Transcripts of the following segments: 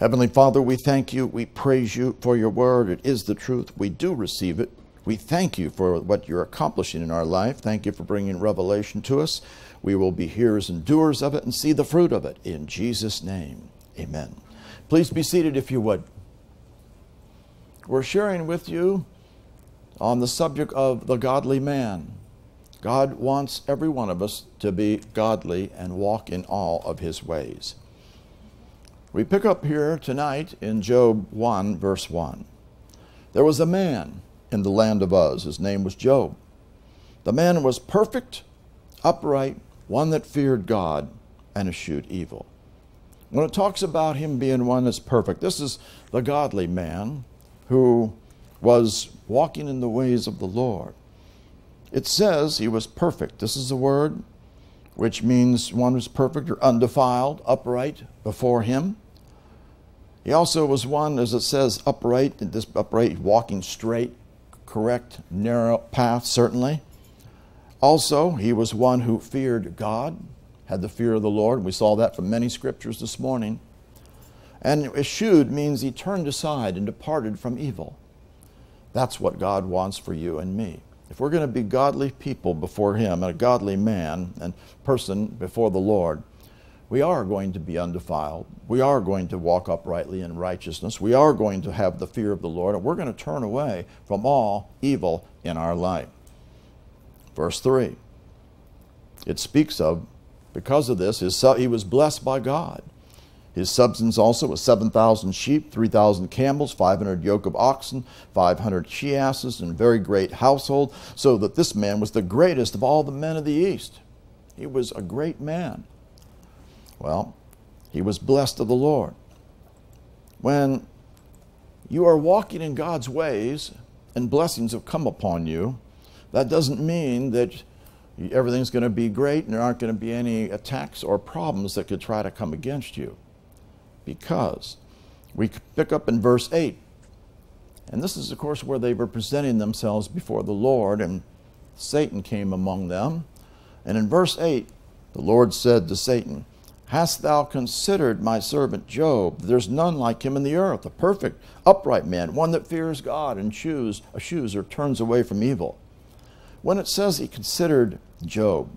Heavenly Father, we thank you. We praise you for your word. It is the truth. We do receive it. We thank you for what you're accomplishing in our life. Thank you for bringing revelation to us. We will be hearers and doers of it and see the fruit of it. In Jesus' name, amen. Please be seated if you would. We're sharing with you on the subject of the godly man. God wants every one of us to be godly and walk in all of his ways. We pick up here tonight in Job 1, verse 1. There was a man in the land of Uz. His name was Job. The man was perfect, upright, one that feared God and eschewed evil. When it talks about him being one that's perfect, this is the godly man who was walking in the ways of the Lord. It says he was perfect. This is a word which means one who's perfect or undefiled, upright before him. He also was one, as it says, upright, this upright, walking straight, correct, narrow path, certainly. Also, he was one who feared God, had the fear of the Lord. We saw that from many scriptures this morning. And eschewed means he turned aside and departed from evil. That's what God wants for you and me. If we're going to be godly people before Him, and a godly man and person before the Lord, we are going to be undefiled. We are going to walk uprightly in righteousness. We are going to have the fear of the Lord, and we're going to turn away from all evil in our life. Verse 3 it speaks of, because of this, his, he was blessed by God. His substance also was 7,000 sheep, 3,000 camels, 500 yoke of oxen, 500 she asses, and very great household, so that this man was the greatest of all the men of the East. He was a great man. Well, he was blessed of the Lord. When you are walking in God's ways and blessings have come upon you, that doesn't mean that everything's going to be great and there aren't going to be any attacks or problems that could try to come against you. Because we pick up in verse 8, and this is, of course, where they were presenting themselves before the Lord, and Satan came among them. And in verse 8, the Lord said to Satan, Hast thou considered my servant Job? There's none like him in the earth, a perfect, upright man, one that fears God and chews, eschews or turns away from evil. When it says he considered Job,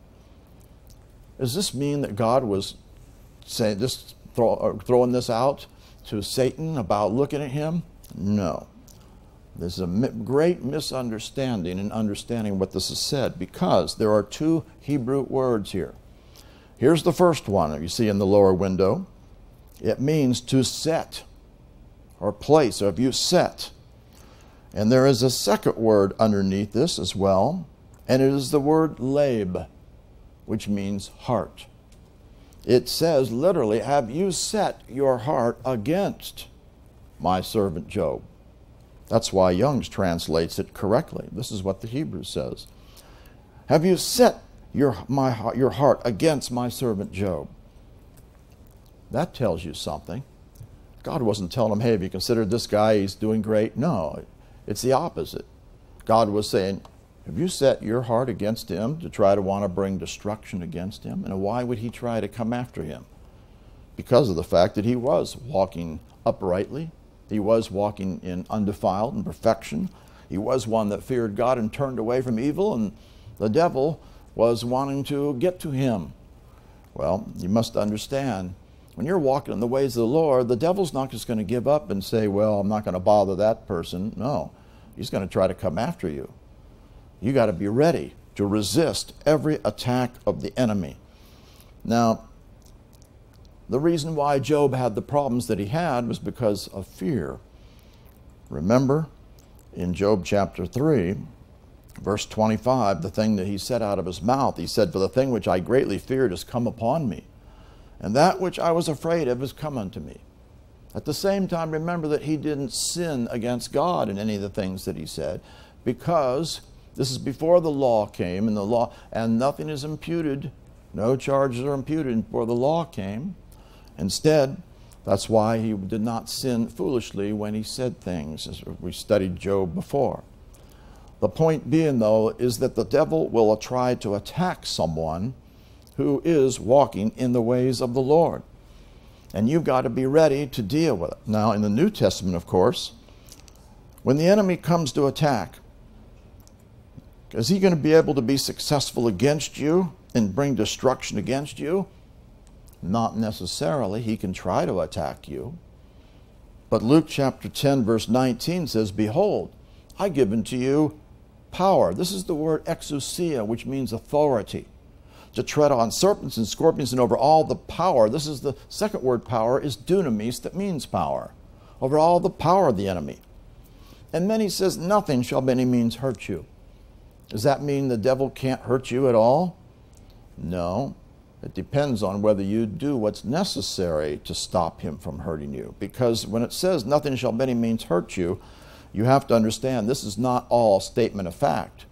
does this mean that God was saying just throw, uh, throwing this out to Satan about looking at him? No. There's a great misunderstanding in understanding what this is said because there are two Hebrew words here. Here's the first one you see in the lower window. It means to set or place, or if you set. And there is a second word underneath this as well, and it is the word leb, which means heart. It says literally, Have you set your heart against my servant Job? That's why Young's translates it correctly. This is what the Hebrew says. Have you set your, my, your heart against my servant Job. That tells you something. God wasn't telling him, hey, have you considered this guy? He's doing great. No, it's the opposite. God was saying, have you set your heart against him to try to want to bring destruction against him? And why would he try to come after him? Because of the fact that he was walking uprightly, he was walking in undefiled and perfection. He was one that feared God and turned away from evil, and the devil was wanting to get to him. Well, you must understand when you're walking in the ways of the Lord, the devil's not just going to give up and say, Well, I'm not going to bother that person. No, he's going to try to come after you. You got to be ready to resist every attack of the enemy. Now, the reason why Job had the problems that he had was because of fear. Remember in Job chapter 3, Verse 25, the thing that he said out of his mouth, he said, For the thing which I greatly feared has come upon me, and that which I was afraid of has come unto me. At the same time, remember that he didn't sin against God in any of the things that he said, because this is before the law came, and the law, and nothing is imputed, no charges are imputed before the law came. Instead, that's why he did not sin foolishly when he said things, as we studied Job before. The point being, though, is that the devil will try to attack someone who is walking in the ways of the Lord. And you've got to be ready to deal with it. Now, in the New Testament, of course, when the enemy comes to attack, is he going to be able to be successful against you and bring destruction against you? Not necessarily. He can try to attack you. But Luke chapter 10, verse 19 says, Behold, I give unto you power. This is the word exousia, which means authority. To tread on serpents and scorpions and over all the power. This is the second word power is dunamis, that means power. Over all the power of the enemy. And then he says, Nothing shall by any means hurt you. Does that mean the devil can't hurt you at all? No. It depends on whether you do what's necessary to stop him from hurting you. Because when it says nothing shall by any means hurt you, you have to understand this is not all statement of fact.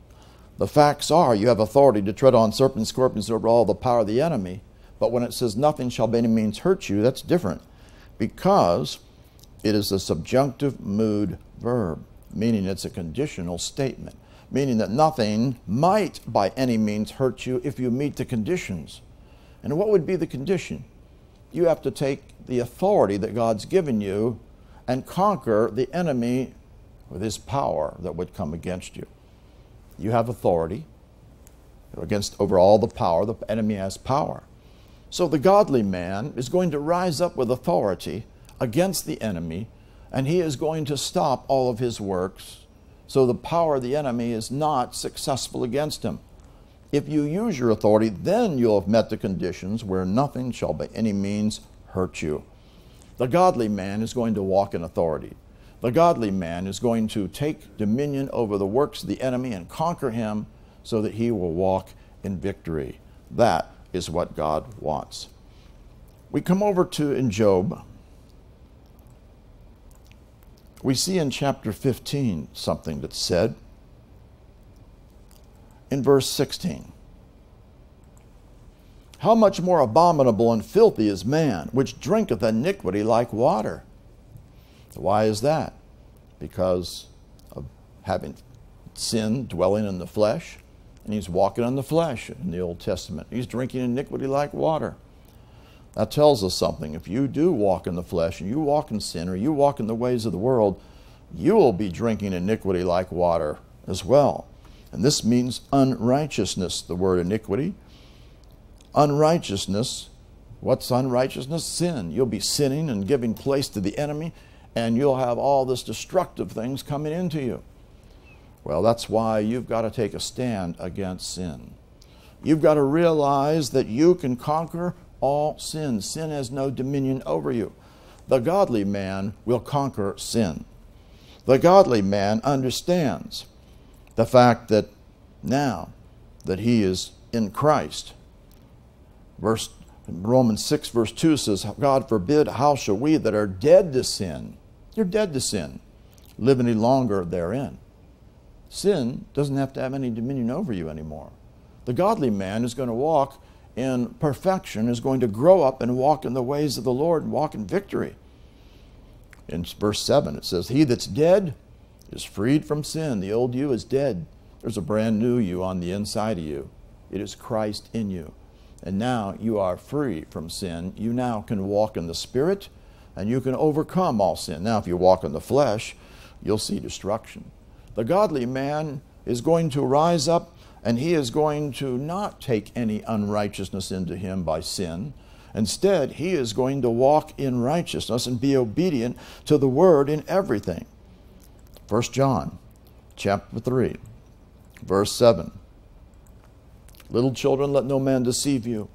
The facts are you have authority to tread on serpents, scorpions over all the power of the enemy. But when it says nothing shall by any means hurt you, that's different because it is a subjunctive mood verb, meaning it's a conditional statement meaning that nothing might by any means hurt you if you meet the conditions. And what would be the condition? You have to take the authority that God's given you and conquer the enemy with his power that would come against you. You have authority against over all the power, the enemy has power. So the godly man is going to rise up with authority against the enemy, and he is going to stop all of his works so the power of the enemy is not successful against him. If you use your authority, then you'll have met the conditions where nothing shall by any means hurt you. The godly man is going to walk in authority. The godly man is going to take dominion over the works of the enemy and conquer him so that he will walk in victory. That is what God wants. We come over to in Job we see in chapter 15 something that's said in verse 16. How much more abominable and filthy is man, which drinketh iniquity like water? Why is that? Because of having sin dwelling in the flesh, and he's walking in the flesh in the Old Testament. He's drinking iniquity like water. That tells us something. If you do walk in the flesh and you walk in sin or you walk in the ways of the world, you will be drinking iniquity like water as well. And this means unrighteousness, the word iniquity. Unrighteousness, what's unrighteousness? Sin. You'll be sinning and giving place to the enemy, and you'll have all this destructive things coming into you. Well, that's why you've got to take a stand against sin. You've got to realize that you can conquer all sin. Sin has no dominion over you. The godly man will conquer sin. The godly man understands the fact that now that he is in Christ. Verse Romans 6 verse 2 says, God forbid, how shall we that are dead to sin, you're dead to sin, live any longer therein? Sin doesn't have to have any dominion over you anymore. The godly man is going to walk in perfection is going to grow up and walk in the ways of the Lord and walk in victory. In verse 7, it says, He that's dead is freed from sin. The old you is dead. There's a brand new you on the inside of you. It is Christ in you. And now you are free from sin. You now can walk in the Spirit and you can overcome all sin. Now, if you walk in the flesh, you'll see destruction. The godly man is going to rise up and he is going to not take any unrighteousness into him by sin. Instead, he is going to walk in righteousness and be obedient to the word in everything. 1 John chapter 3, verse 7. Little children, let no man deceive you.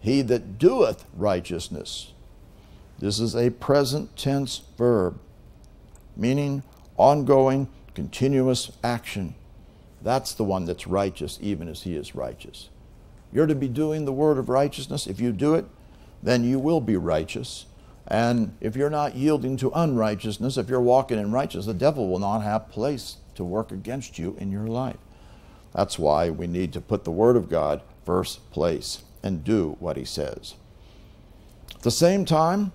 He that doeth righteousness. This is a present tense verb, meaning ongoing, continuous action. That's the one that's righteous, even as he is righteous. You're to be doing the word of righteousness. If you do it, then you will be righteous. And if you're not yielding to unrighteousness, if you're walking in righteousness, the devil will not have place to work against you in your life. That's why we need to put the Word of God first place and do what He says. At the same time,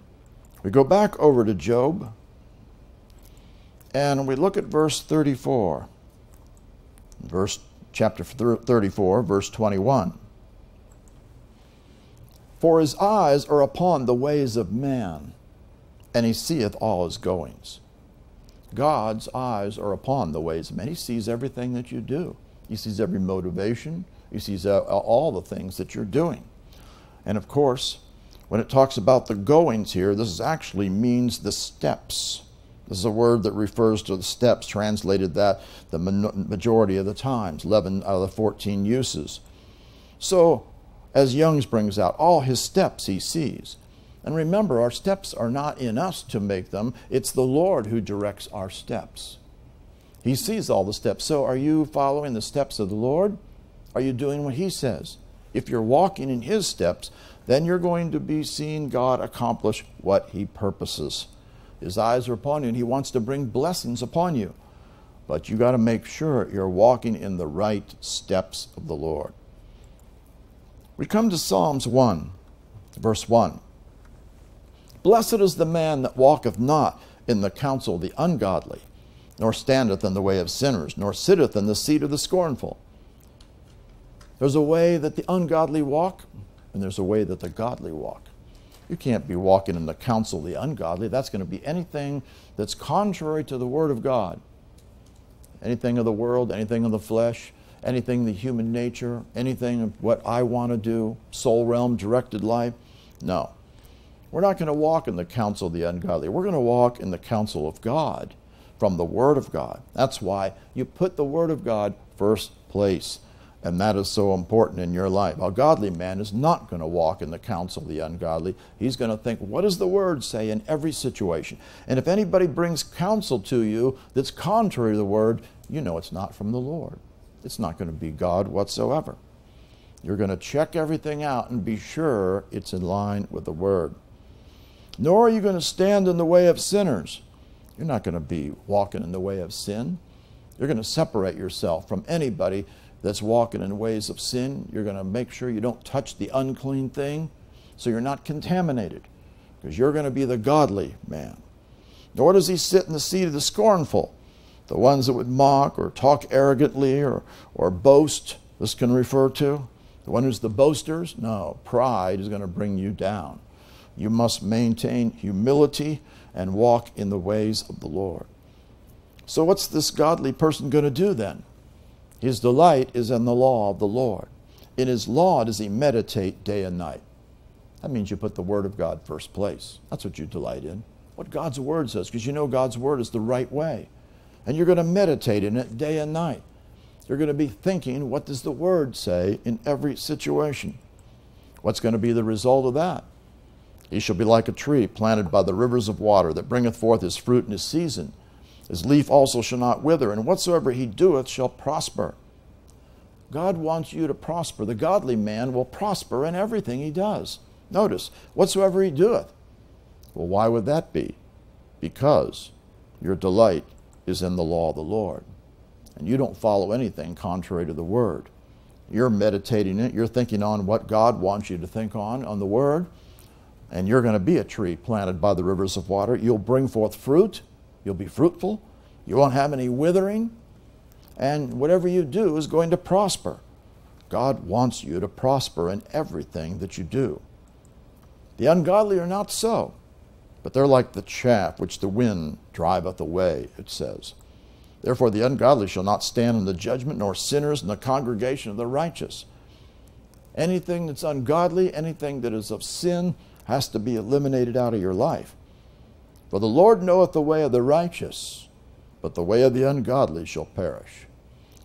we go back over to Job and we look at verse 34 verse chapter 34 verse 21 For his eyes are upon the ways of man, and he seeth all his goings. God's eyes are upon the ways of man. He sees everything that you do. He sees every motivation. He sees uh, all the things that you're doing. And of course, when it talks about the goings here, this actually means the steps. This is a word that refers to the steps, translated that the majority of the times, 11 out of the 14 uses. So, as Young's brings out, all his steps he sees. And remember, our steps are not in us to make them, it's the Lord who directs our steps. He sees all the steps. So, are you following the steps of the Lord? Are you doing what He says? If you're walking in His steps, then you're going to be seeing God accomplish what He purposes. His eyes are upon you, and He wants to bring blessings upon you. But you got to make sure you're walking in the right steps of the Lord. We come to Psalms 1, verse 1. Blessed is the man that walketh not in the counsel of the ungodly, nor standeth in the way of sinners, nor sitteth in the seat of the scornful. There's a way that the ungodly walk, and there's a way that the godly walk. You can't be walking in the counsel of the ungodly. That's going to be anything that's contrary to the Word of God. Anything of the world, anything of the flesh, anything the human nature, anything of what I want to do, soul realm, directed life. No. We're not going to walk in the counsel of the ungodly. We're going to walk in the counsel of God from the Word of God. That's why you put the Word of God first place. And that is so important in your life. A godly man is not going to walk in the counsel of the ungodly. He's going to think, what does the word say in every situation? And if anybody brings counsel to you that's contrary to the word, you know it's not from the Lord. It's not going to be God whatsoever. You're going to check everything out and be sure it's in line with the word. Nor are you going to stand in the way of sinners. You're not going to be walking in the way of sin. You're going to separate yourself from anybody that's walking in ways of sin. You're going to make sure you don't touch the unclean thing so you're not contaminated because you're going to be the godly man. Nor does he sit in the seat of the scornful, the ones that would mock or talk arrogantly or, or boast. This can refer to the one who's the boasters. No, pride is going to bring you down. You must maintain humility and walk in the ways of the Lord. So, what's this godly person going to do then? His delight is in the law of the Lord. In his law does he meditate day and night. That means you put the Word of God first place. That's what you delight in. What God's Word says, because you know God's Word is the right way. And you're going to meditate in it day and night. You're going to be thinking, what does the Word say in every situation? What's going to be the result of that? He shall be like a tree planted by the rivers of water that bringeth forth his fruit in his season his leaf also shall not wither, and whatsoever he doeth shall prosper. God wants you to prosper. The godly man will prosper in everything he does. Notice, whatsoever he doeth. Well, why would that be? Because your delight is in the law of the Lord. And you don't follow anything contrary to the word. You're meditating it, you're thinking on what God wants you to think on, on the word, and you're going to be a tree planted by the rivers of water. You'll bring forth fruit You'll be fruitful. You won't have any withering. And whatever you do is going to prosper. God wants you to prosper in everything that you do. The ungodly are not so, but they're like the chaff which the wind driveth away, it says. Therefore, the ungodly shall not stand in the judgment, nor sinners in the congregation of the righteous. Anything that's ungodly, anything that is of sin, has to be eliminated out of your life. For the Lord knoweth the way of the righteous, but the way of the ungodly shall perish.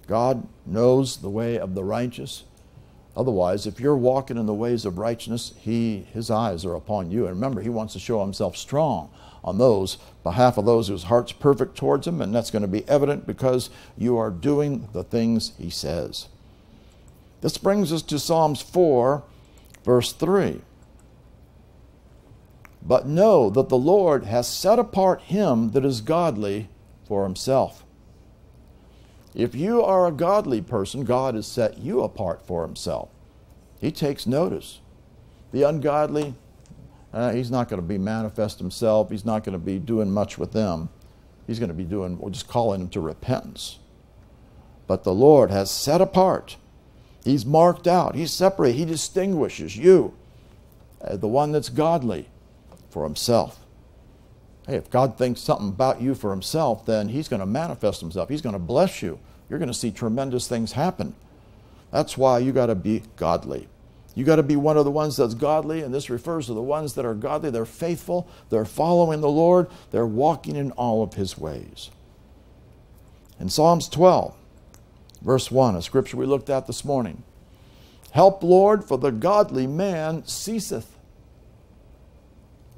God knows the way of the righteous. Otherwise, if you're walking in the ways of righteousness, he, his eyes are upon you. And remember, he wants to show himself strong on those, behalf of those whose heart's perfect towards him, and that's going to be evident because you are doing the things he says. This brings us to Psalms 4, verse 3. But know that the Lord has set apart him that is godly for himself. If you are a godly person, God has set you apart for himself. He takes notice. The ungodly, uh, he's not going to be manifest himself. He's not going to be doing much with them. He's going to be doing, we're just calling them to repentance. But the Lord has set apart. He's marked out. He's separated. He distinguishes you uh, the one that's godly for himself. Hey, if God thinks something about you for himself, then he's going to manifest himself. He's going to bless you. You're going to see tremendous things happen. That's why you got to be godly. You got to be one of the ones that's godly, and this refers to the ones that are godly. They're faithful, they're following the Lord, they're walking in all of his ways. In Psalms 12, verse 1, a scripture we looked at this morning Help, Lord, for the godly man ceaseth.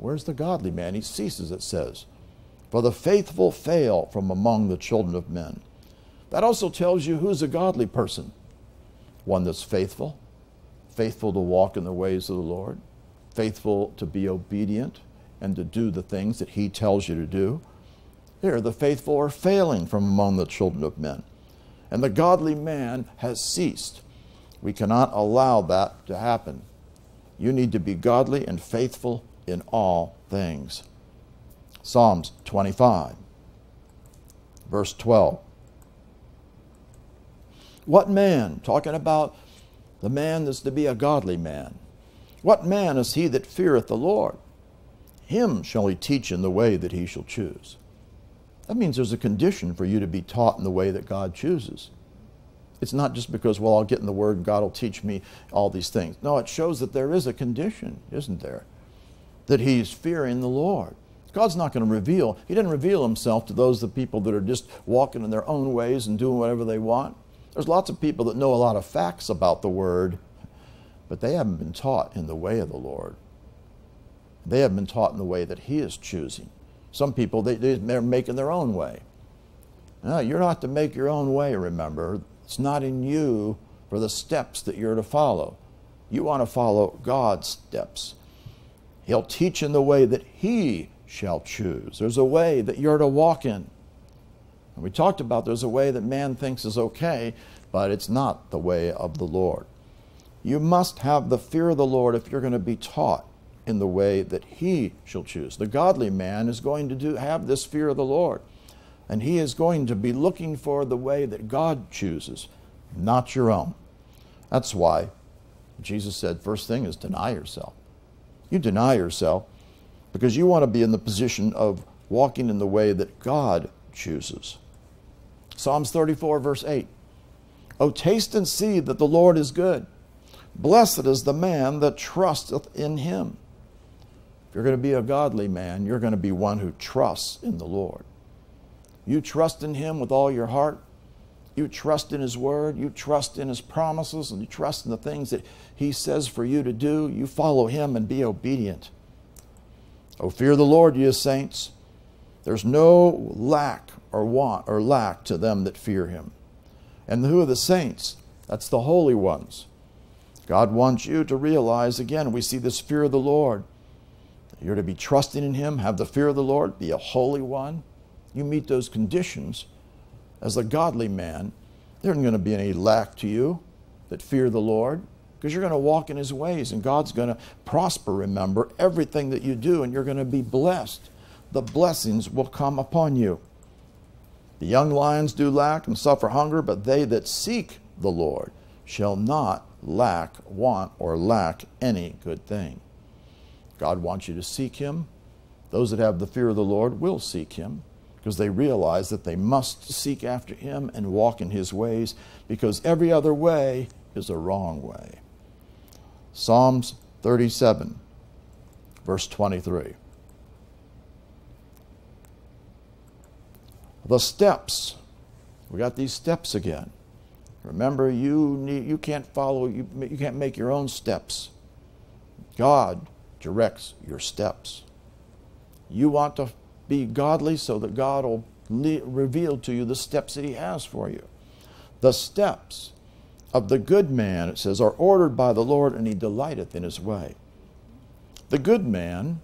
Where's the godly man? He ceases, it says. For the faithful fail from among the children of men. That also tells you who's a godly person one that's faithful, faithful to walk in the ways of the Lord, faithful to be obedient and to do the things that He tells you to do. Here, the faithful are failing from among the children of men, and the godly man has ceased. We cannot allow that to happen. You need to be godly and faithful in all things. Psalms 25, verse 12. What man, talking about the man that's to be a godly man, what man is he that feareth the Lord? Him shall he teach in the way that he shall choose. That means there's a condition for you to be taught in the way that God chooses. It's not just because, well, I'll get in the Word and God will teach me all these things. No, it shows that there is a condition, isn't there? That he's fearing the Lord. God's not going to reveal, He didn't reveal Himself to those the people that are just walking in their own ways and doing whatever they want. There's lots of people that know a lot of facts about the Word, but they haven't been taught in the way of the Lord. They haven't been taught in the way that He is choosing. Some people, they, they're making their own way. No, you're not to make your own way, remember. It's not in you for the steps that you're to follow. You want to follow God's steps. He'll teach in the way that He shall choose. There's a way that you're to walk in. And we talked about there's a way that man thinks is okay, but it's not the way of the Lord. You must have the fear of the Lord if you're going to be taught in the way that he shall choose. The godly man is going to do, have this fear of the Lord. And he is going to be looking for the way that God chooses, not your own. That's why Jesus said, first thing is deny yourself. You deny yourself because you want to be in the position of walking in the way that God chooses. Psalms 34, verse 8. Oh, taste and see that the Lord is good. Blessed is the man that trusteth in him. If you're going to be a godly man, you're going to be one who trusts in the Lord. You trust in Him with all your heart. You trust in His Word. You trust in His promises. And you trust in the things that He says for you to do. You follow Him and be obedient. Oh, fear the Lord, ye saints. There's no lack or want or lack to them that fear Him. And who are the saints? That's the holy ones. God wants you to realize again, we see this fear of the Lord. You're to be trusting in Him, have the fear of the Lord, be a holy one you meet those conditions as a godly man, there isn't going to be any lack to you that fear the Lord because you're going to walk in his ways and God's going to prosper, remember, everything that you do and you're going to be blessed. The blessings will come upon you. The young lions do lack and suffer hunger, but they that seek the Lord shall not lack, want, or lack any good thing. God wants you to seek him. Those that have the fear of the Lord will seek him because they realize that they must seek after him and walk in his ways because every other way is a wrong way. Psalms 37, verse 23. The steps. We got these steps again. Remember, you, need, you can't follow, you, you can't make your own steps. God directs your steps. You want to be godly so that God will reveal to you the steps that He has for you. The steps of the good man, it says, are ordered by the Lord, and He delighteth in His way. The good man,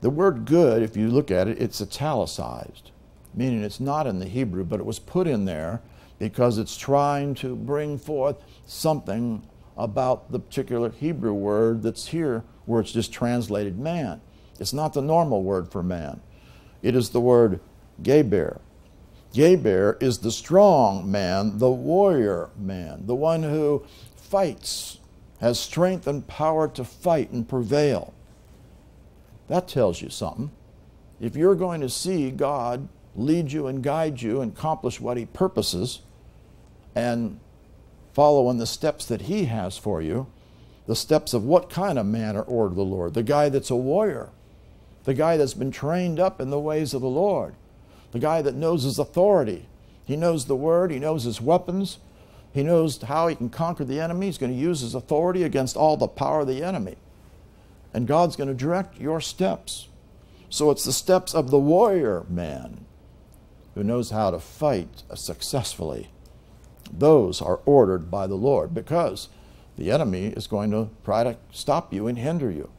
the word good, if you look at it, it's italicized, meaning it's not in the Hebrew, but it was put in there because it's trying to bring forth something about the particular Hebrew word that's here, where it's just translated man. It's not the normal word for man. It is the word Geber. Geber is the strong man, the warrior man, the one who fights has strength and power to fight and prevail. That tells you something. If you're going to see God lead you and guide you and accomplish what He purposes and follow in the steps that He has for you, the steps of what kind of man are ordered the Lord? The guy that's a warrior, the guy that's been trained up in the ways of the Lord, the guy that knows his authority. He knows the word, he knows his weapons, he knows how he can conquer the enemy. He's going to use his authority against all the power of the enemy. And God's going to direct your steps. So it's the steps of the warrior man who knows how to fight successfully. Those are ordered by the Lord because the enemy is going to try to stop you and hinder you.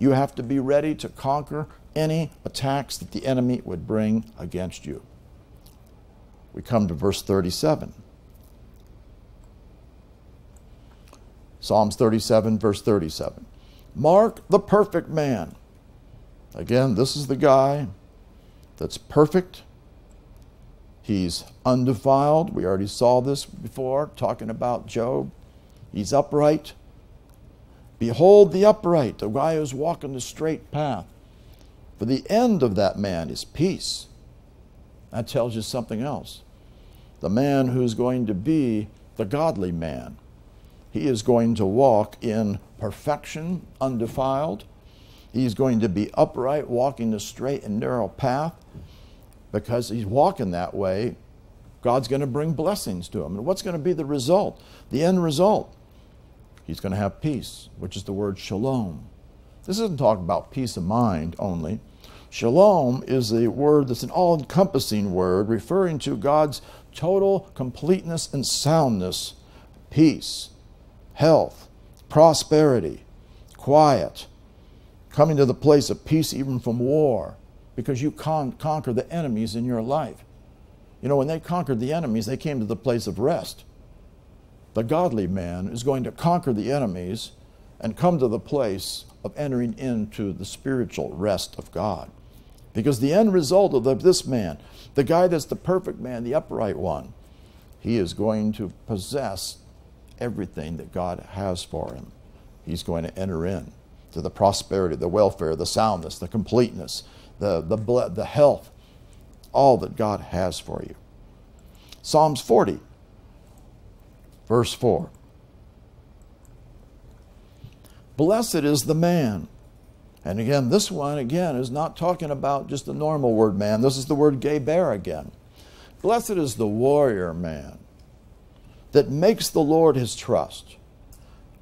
You have to be ready to conquer any attacks that the enemy would bring against you. We come to verse 37. Psalms 37, verse 37. Mark the perfect man. Again, this is the guy that's perfect. He's undefiled. We already saw this before, talking about Job. He's upright. Behold the upright, the guy who's walking the straight path. For the end of that man is peace. That tells you something else. The man who's going to be the godly man. He is going to walk in perfection, undefiled. He's going to be upright, walking the straight and narrow path. Because he's walking that way, God's going to bring blessings to him. And what's going to be the result? The end result? He's going to have peace, which is the word shalom. This isn't talking about peace of mind only. Shalom is a word that's an all encompassing word referring to God's total completeness and soundness, peace, health, prosperity, quiet, coming to the place of peace even from war, because you con- conquer the enemies in your life. You know, when they conquered the enemies, they came to the place of rest. The godly man is going to conquer the enemies and come to the place of entering into the spiritual rest of God. Because the end result of this man, the guy that's the perfect man, the upright one, he is going to possess everything that God has for him. He's going to enter in to the prosperity, the welfare, the soundness, the completeness, the, the, the health, all that God has for you. Psalms 40, verse 4. Blessed is the man. And again, this one, again, is not talking about just the normal word man. This is the word geber again. Blessed is the warrior man that makes the Lord his trust.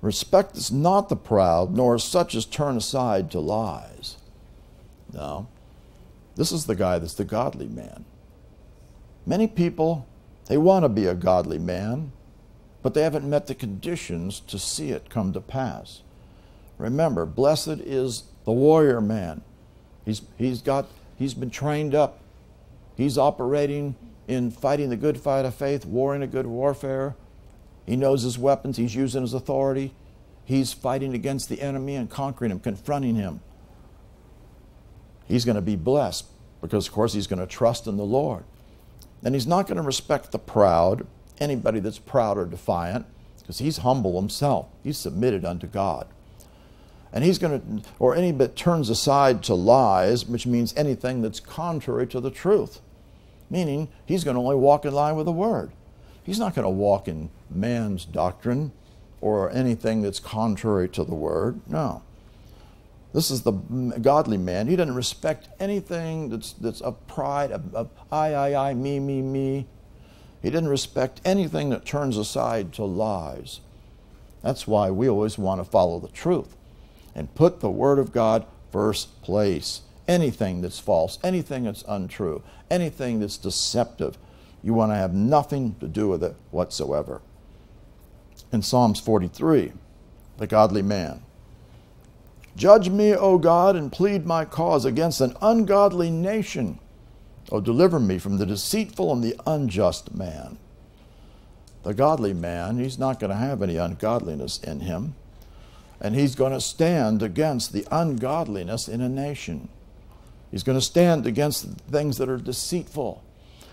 Respect is not the proud, nor such as turn aside to lies. No. This is the guy that's the godly man. Many people, they want to be a godly man, but they haven't met the conditions to see it come to pass. Remember, blessed is the warrior man. He's, he's, got, he's been trained up. He's operating in fighting the good fight of faith, warring a good warfare. He knows his weapons, he's using his authority. He's fighting against the enemy and conquering him, confronting him. He's going to be blessed because, of course, he's going to trust in the Lord. And he's not going to respect the proud, anybody that's proud or defiant, because he's humble himself. He's submitted unto God. And he's going to, or any that turns aside to lies, which means anything that's contrary to the truth meaning he's going to only walk in line with the Word. He's not going to walk in man's doctrine or anything that's contrary to the Word. No. This is the godly man. He doesn't respect anything that's, that's of pride, of, of I, I, I, me, me, me. He didn't respect anything that turns aside to lies. That's why we always want to follow the truth and put the Word of God first place anything that's false, anything that's untrue, anything that's deceptive. You want to have nothing to do with it whatsoever. In Psalms 43, the godly man. Judge me, O God, and plead my cause against an ungodly nation. O deliver me from the deceitful and the unjust man. The godly man, he's not going to have any ungodliness in him, and he's going to stand against the ungodliness in a nation. He's going to stand against things that are deceitful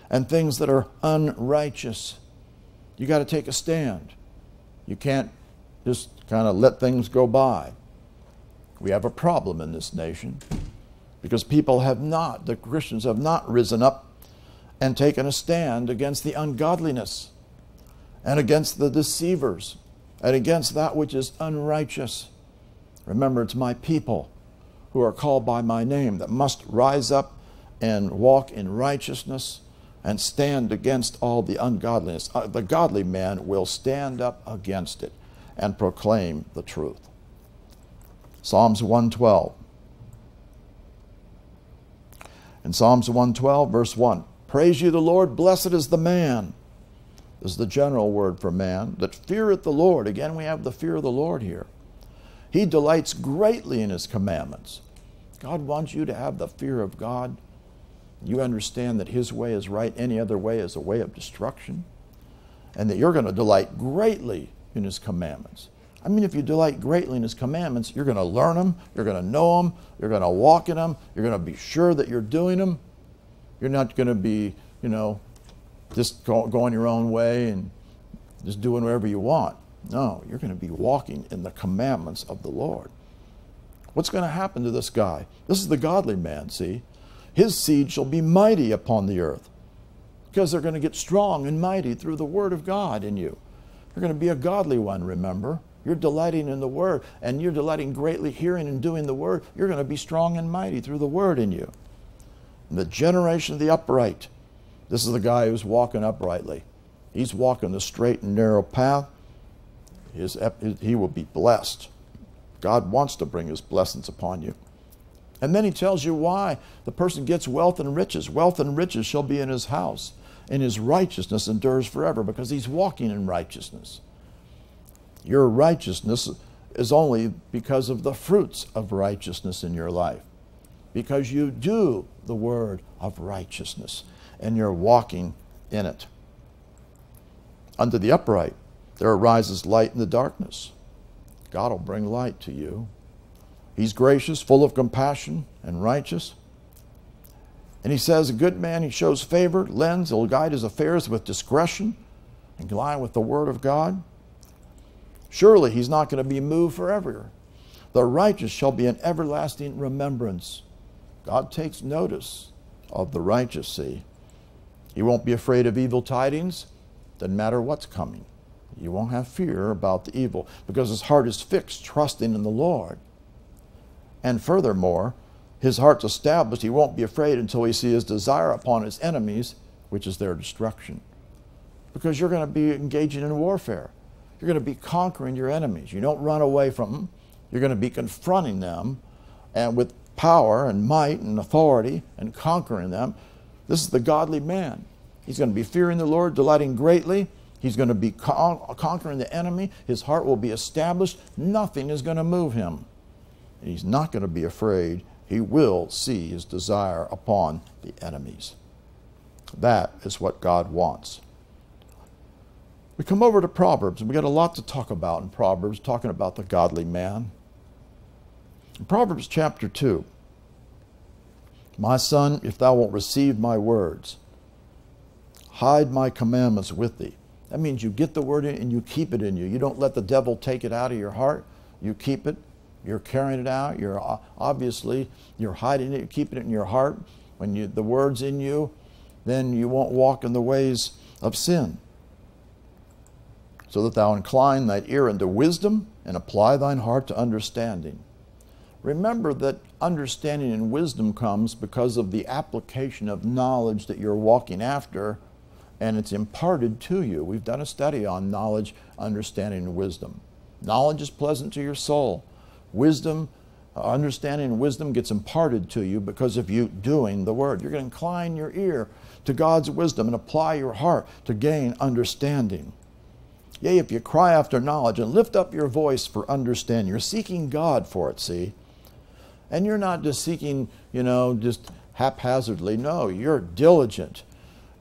and things that are unrighteous. You got to take a stand. You can't just kind of let things go by. We have a problem in this nation because people have not, the Christians have not risen up and taken a stand against the ungodliness and against the deceivers and against that which is unrighteous. Remember, it's my people who are called by my name that must rise up and walk in righteousness and stand against all the ungodliness. Uh, the godly man will stand up against it and proclaim the truth. Psalms 112. In Psalms 112, verse 1 Praise you, the Lord, blessed is the man. This is the general word for man that feareth the Lord. Again, we have the fear of the Lord here. He delights greatly in his commandments. God wants you to have the fear of God. You understand that his way is right, any other way is a way of destruction, and that you're going to delight greatly in his commandments. I mean, if you delight greatly in his commandments, you're going to learn them, you're going to know them, you're going to walk in them, you're going to be sure that you're doing them. You're not going to be, you know, just go, going your own way and just doing whatever you want. No, you're going to be walking in the commandments of the Lord. What's going to happen to this guy? This is the godly man, see? His seed shall be mighty upon the earth because they're going to get strong and mighty through the word of God in you. You're going to be a godly one, remember? You're delighting in the word and you're delighting greatly hearing and doing the word. You're going to be strong and mighty through the word in you. And the generation of the upright. This is the guy who's walking uprightly. He's walking the straight and narrow path. His, he will be blessed. God wants to bring his blessings upon you. And then he tells you why the person gets wealth and riches. Wealth and riches shall be in his house, and his righteousness endures forever because he's walking in righteousness. Your righteousness is only because of the fruits of righteousness in your life, because you do the word of righteousness and you're walking in it. Under the upright there arises light in the darkness. God will bring light to you. He's gracious, full of compassion, and righteous. And he says, A good man, he shows favor, lends, he'll guide his affairs with discretion, and line with the word of God. Surely he's not going to be moved forever. The righteous shall be an everlasting remembrance. God takes notice of the righteous, see. He won't be afraid of evil tidings, doesn't matter what's coming. You won't have fear about the evil because his heart is fixed, trusting in the Lord. And furthermore, his heart's established. He won't be afraid until he sees his desire upon his enemies, which is their destruction. Because you're going to be engaging in warfare. You're going to be conquering your enemies. You don't run away from them. You're going to be confronting them and with power and might and authority and conquering them. This is the godly man. He's going to be fearing the Lord, delighting greatly He's going to be con- conquering the enemy. His heart will be established. Nothing is going to move him. He's not going to be afraid. He will see his desire upon the enemies. That is what God wants. We come over to Proverbs, and we got a lot to talk about in Proverbs, talking about the godly man. In Proverbs chapter 2, my son, if thou wilt receive my words, hide my commandments with thee that means you get the word in and you keep it in you. You don't let the devil take it out of your heart. You keep it. You're carrying it out. You're obviously you're hiding it. You're keeping it in your heart. When you, the word's in you, then you won't walk in the ways of sin. So that thou incline thine ear unto wisdom and apply thine heart to understanding. Remember that understanding and wisdom comes because of the application of knowledge that you're walking after and it's imparted to you. We've done a study on knowledge, understanding, and wisdom. Knowledge is pleasant to your soul. Wisdom, uh, understanding, and wisdom gets imparted to you because of you doing the word. You're going to incline your ear to God's wisdom and apply your heart to gain understanding. Yea, if you cry after knowledge and lift up your voice for understanding, you're seeking God for it, see? And you're not just seeking, you know, just haphazardly. No, you're diligent.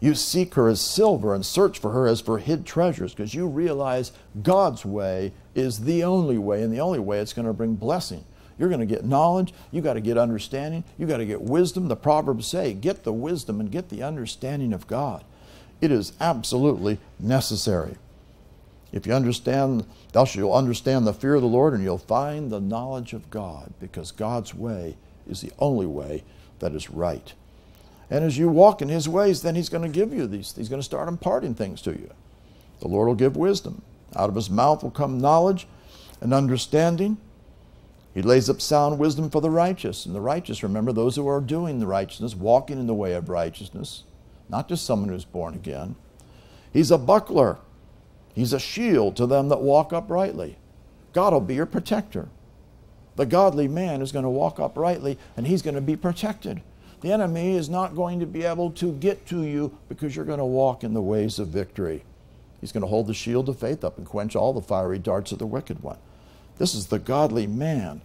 You seek her as silver and search for her as for hid treasures because you realize God's way is the only way and the only way it's going to bring blessing. You're going to get knowledge, you got to get understanding, you got to get wisdom. The Proverbs say, get the wisdom and get the understanding of God. It is absolutely necessary. If you understand, thou shalt understand the fear of the Lord, and you'll find the knowledge of God, because God's way is the only way that is right. And as you walk in His ways, then He's going to give you these. He's going to start imparting things to you. The Lord will give wisdom. Out of His mouth will come knowledge and understanding. He lays up sound wisdom for the righteous. And the righteous, remember, those who are doing the righteousness, walking in the way of righteousness, not just someone who's born again. He's a buckler. He's a shield to them that walk uprightly. God will be your protector. The godly man is going to walk uprightly and he's going to be protected. The enemy is not going to be able to get to you because you're going to walk in the ways of victory. He's going to hold the shield of faith up and quench all the fiery darts of the wicked one. This is the godly man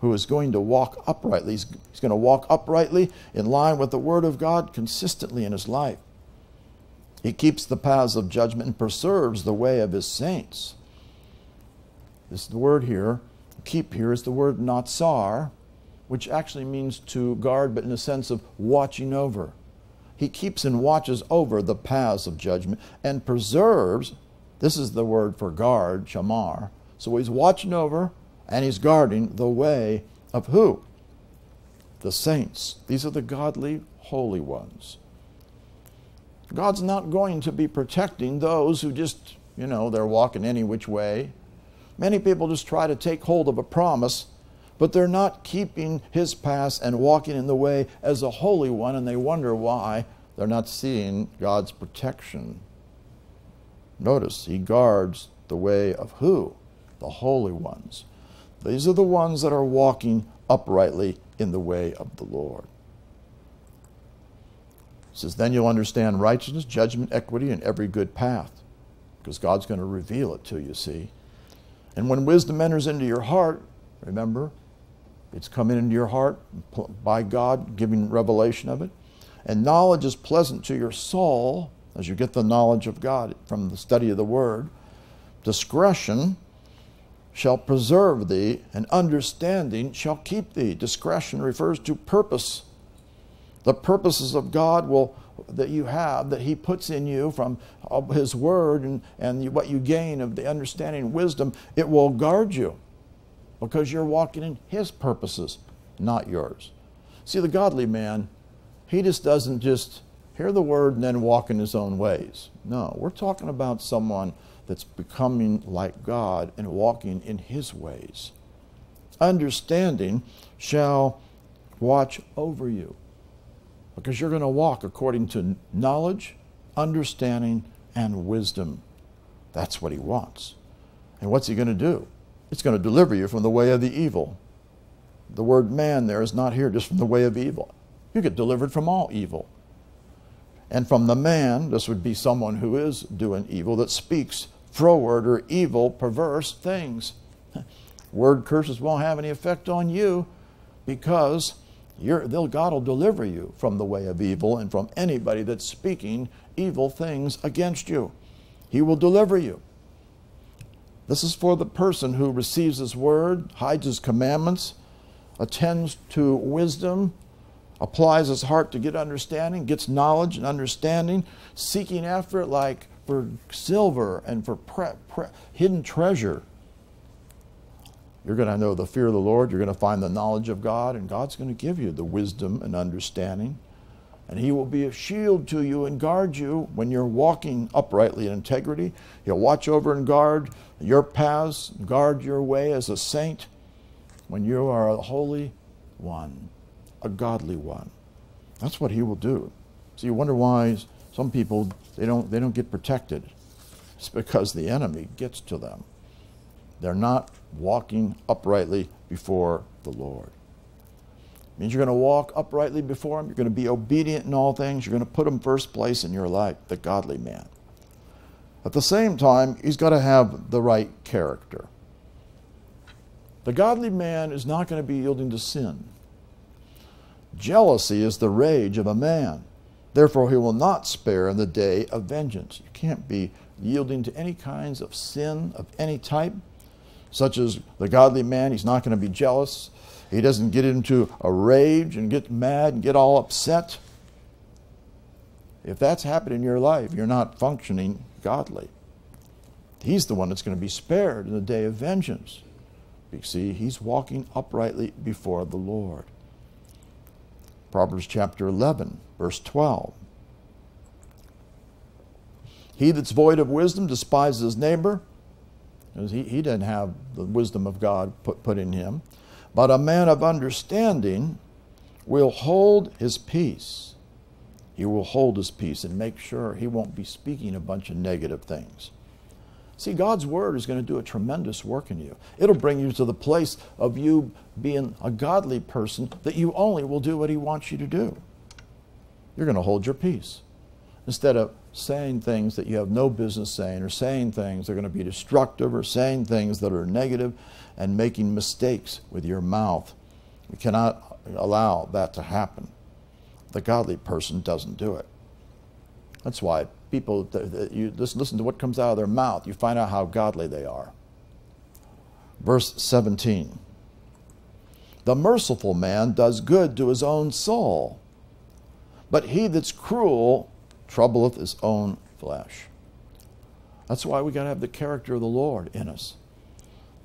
who is going to walk uprightly. He's, he's going to walk uprightly in line with the Word of God consistently in his life. He keeps the paths of judgment and preserves the way of his saints. This is the word here. Keep here is the word natsar, which actually means to guard, but in a sense of watching over. He keeps and watches over the paths of judgment and preserves. This is the word for guard, shamar, so he's watching over and he's guarding the way of who? The saints. These are the godly, holy ones. God's not going to be protecting those who just, you know, they're walking any which way. Many people just try to take hold of a promise, but they're not keeping his path and walking in the way as a holy one, and they wonder why they're not seeing God's protection. Notice, he guards the way of who? the holy ones. These are the ones that are walking uprightly in the way of the Lord. It says, Then you'll understand righteousness, judgment, equity, and every good path, because God's going to reveal it to you, see. And when wisdom enters into your heart, remember, it's coming into your heart by God giving revelation of it. And knowledge is pleasant to your soul as you get the knowledge of God from the study of the Word. Discretion shall preserve thee, and understanding shall keep thee. Discretion refers to purpose. The purposes of God will that you have, that He puts in you from His Word and, and what you gain of the understanding and wisdom, it will guard you because you're walking in His purposes, not yours. See, the godly man, he just doesn't just hear the Word and then walk in his own ways. No, we're talking about someone that's becoming like God and walking in His ways. Understanding shall watch over you because you're going to walk according to knowledge, understanding, and wisdom. That's what He wants. And what's He going to do? It's going to deliver you from the way of the evil. The word man there is not here just from the way of evil. You get delivered from all evil. And from the man, this would be someone who is doing evil, that speaks froward or evil, perverse things. Word curses won't have any effect on you because God will deliver you from the way of evil and from anybody that's speaking evil things against you. He will deliver you. This is for the person who receives His word, hides His commandments, attends to wisdom, applies his heart to get understanding, gets knowledge and understanding, seeking after it like for silver and for hidden treasure. You're going to know the fear of the Lord. You're going to find the knowledge of God, and God's going to give you the wisdom and understanding. And He will be a shield to you and guard you when you're walking uprightly in integrity. He'll watch over and guard your paths, guard your way as a saint when you are a holy one, a godly one. That's what He will do. So you wonder why some people they don't they don't get protected. It's because the enemy gets to them. They're not walking uprightly before the Lord. It means you're going to walk uprightly before him, you're going to be obedient in all things, you're going to put him first place in your life, the godly man. At the same time, he's got to have the right character. The godly man is not going to be yielding to sin. Jealousy is the rage of a man. Therefore, he will not spare in the day of vengeance. You can't be yielding to any kinds of sin of any type, such as the godly man. He's not going to be jealous. He doesn't get into a rage and get mad and get all upset. If that's happened in your life, you're not functioning godly. He's the one that's going to be spared in the day of vengeance. You see, he's walking uprightly before the Lord. Proverbs chapter 11, verse 12. He that's void of wisdom despises his neighbor. He, he didn't have the wisdom of God put, put in him. But a man of understanding will hold his peace. He will hold his peace and make sure he won't be speaking a bunch of negative things. See, God's Word is going to do a tremendous work in you. It'll bring you to the place of you being a godly person that you only will do what He wants you to do. You're going to hold your peace. Instead of saying things that you have no business saying, or saying things that are going to be destructive, or saying things that are negative, and making mistakes with your mouth. We cannot allow that to happen. The godly person doesn't do it. That's why people, you listen to what comes out of their mouth, you find out how godly they are. Verse 17 The merciful man does good to his own soul, but he that's cruel troubleth his own flesh. That's why we got to have the character of the Lord in us.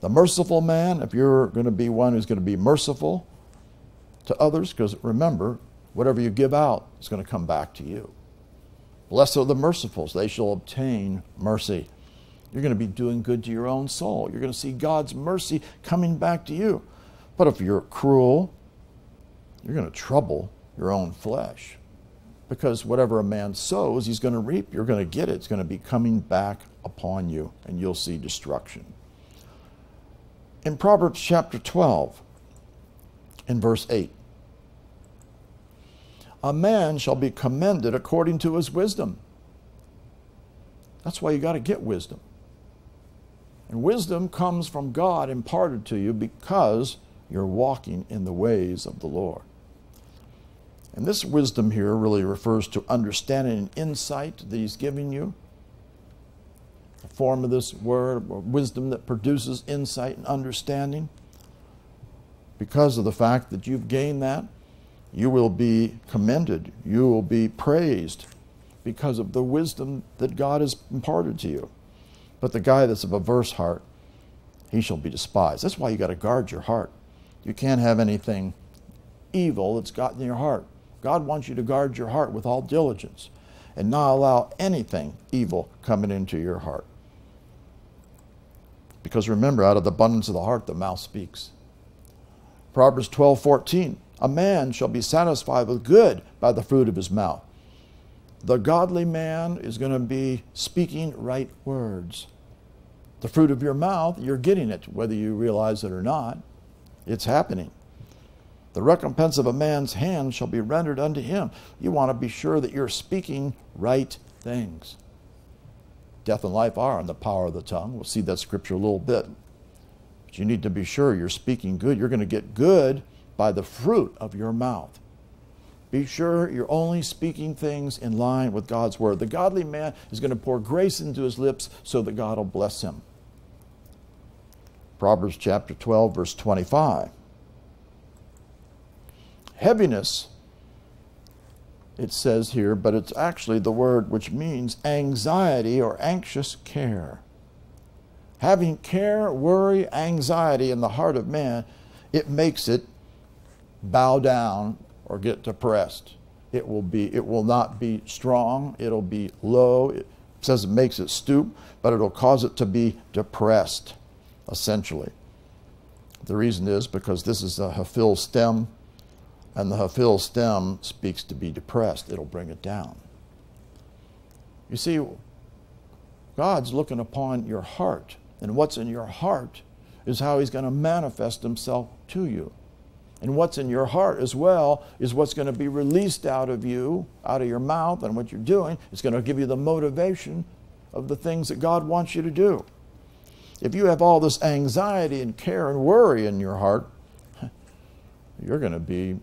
The merciful man, if you're going to be one who's going to be merciful to others, because remember, whatever you give out is going to come back to you. Blessed are the mercifuls, they shall obtain mercy. You're going to be doing good to your own soul. You're going to see God's mercy coming back to you. But if you're cruel, you're going to trouble your own flesh. Because whatever a man sows, he's going to reap. You're going to get it. It's going to be coming back upon you, and you'll see destruction. In Proverbs chapter 12, in verse 8, a man shall be commended according to his wisdom. That's why you got to get wisdom. And wisdom comes from God imparted to you because you're walking in the ways of the Lord. And this wisdom here really refers to understanding and insight that He's giving you. The form of this word, wisdom that produces insight and understanding. Because of the fact that you've gained that, you will be commended, you will be praised because of the wisdom that God has imparted to you. But the guy that's of a perverse heart, he shall be despised. That's why you got to guard your heart. You can't have anything evil that's got in your heart. God wants you to guard your heart with all diligence and not allow anything evil coming into your heart. Because remember, out of the abundance of the heart, the mouth speaks. Proverbs 12 14. A man shall be satisfied with good by the fruit of his mouth. The godly man is going to be speaking right words. The fruit of your mouth, you're getting it, whether you realize it or not. It's happening. The recompense of a man's hand shall be rendered unto him. You want to be sure that you're speaking right things. Death and life are in the power of the tongue. We'll see that scripture a little bit. But you need to be sure you're speaking good. You're going to get good by the fruit of your mouth. Be sure you're only speaking things in line with God's word. The godly man is going to pour grace into his lips so that God will bless him. Proverbs chapter 12, verse 25. Heaviness, it says here, but it's actually the word which means anxiety or anxious care. Having care, worry, anxiety in the heart of man, it makes it bow down or get depressed. It will be it will not be strong, it'll be low. It says it makes it stoop, but it'll cause it to be depressed, essentially. The reason is because this is a hiphil stem, and the hiphil stem speaks to be depressed. It'll bring it down. You see, God's looking upon your heart, and what's in your heart is how He's going to manifest Himself to you. And what's in your heart as well is what's going to be released out of you, out of your mouth, and what you're doing is going to give you the motivation of the things that God wants you to do. If you have all this anxiety and care and worry in your heart, you're going to be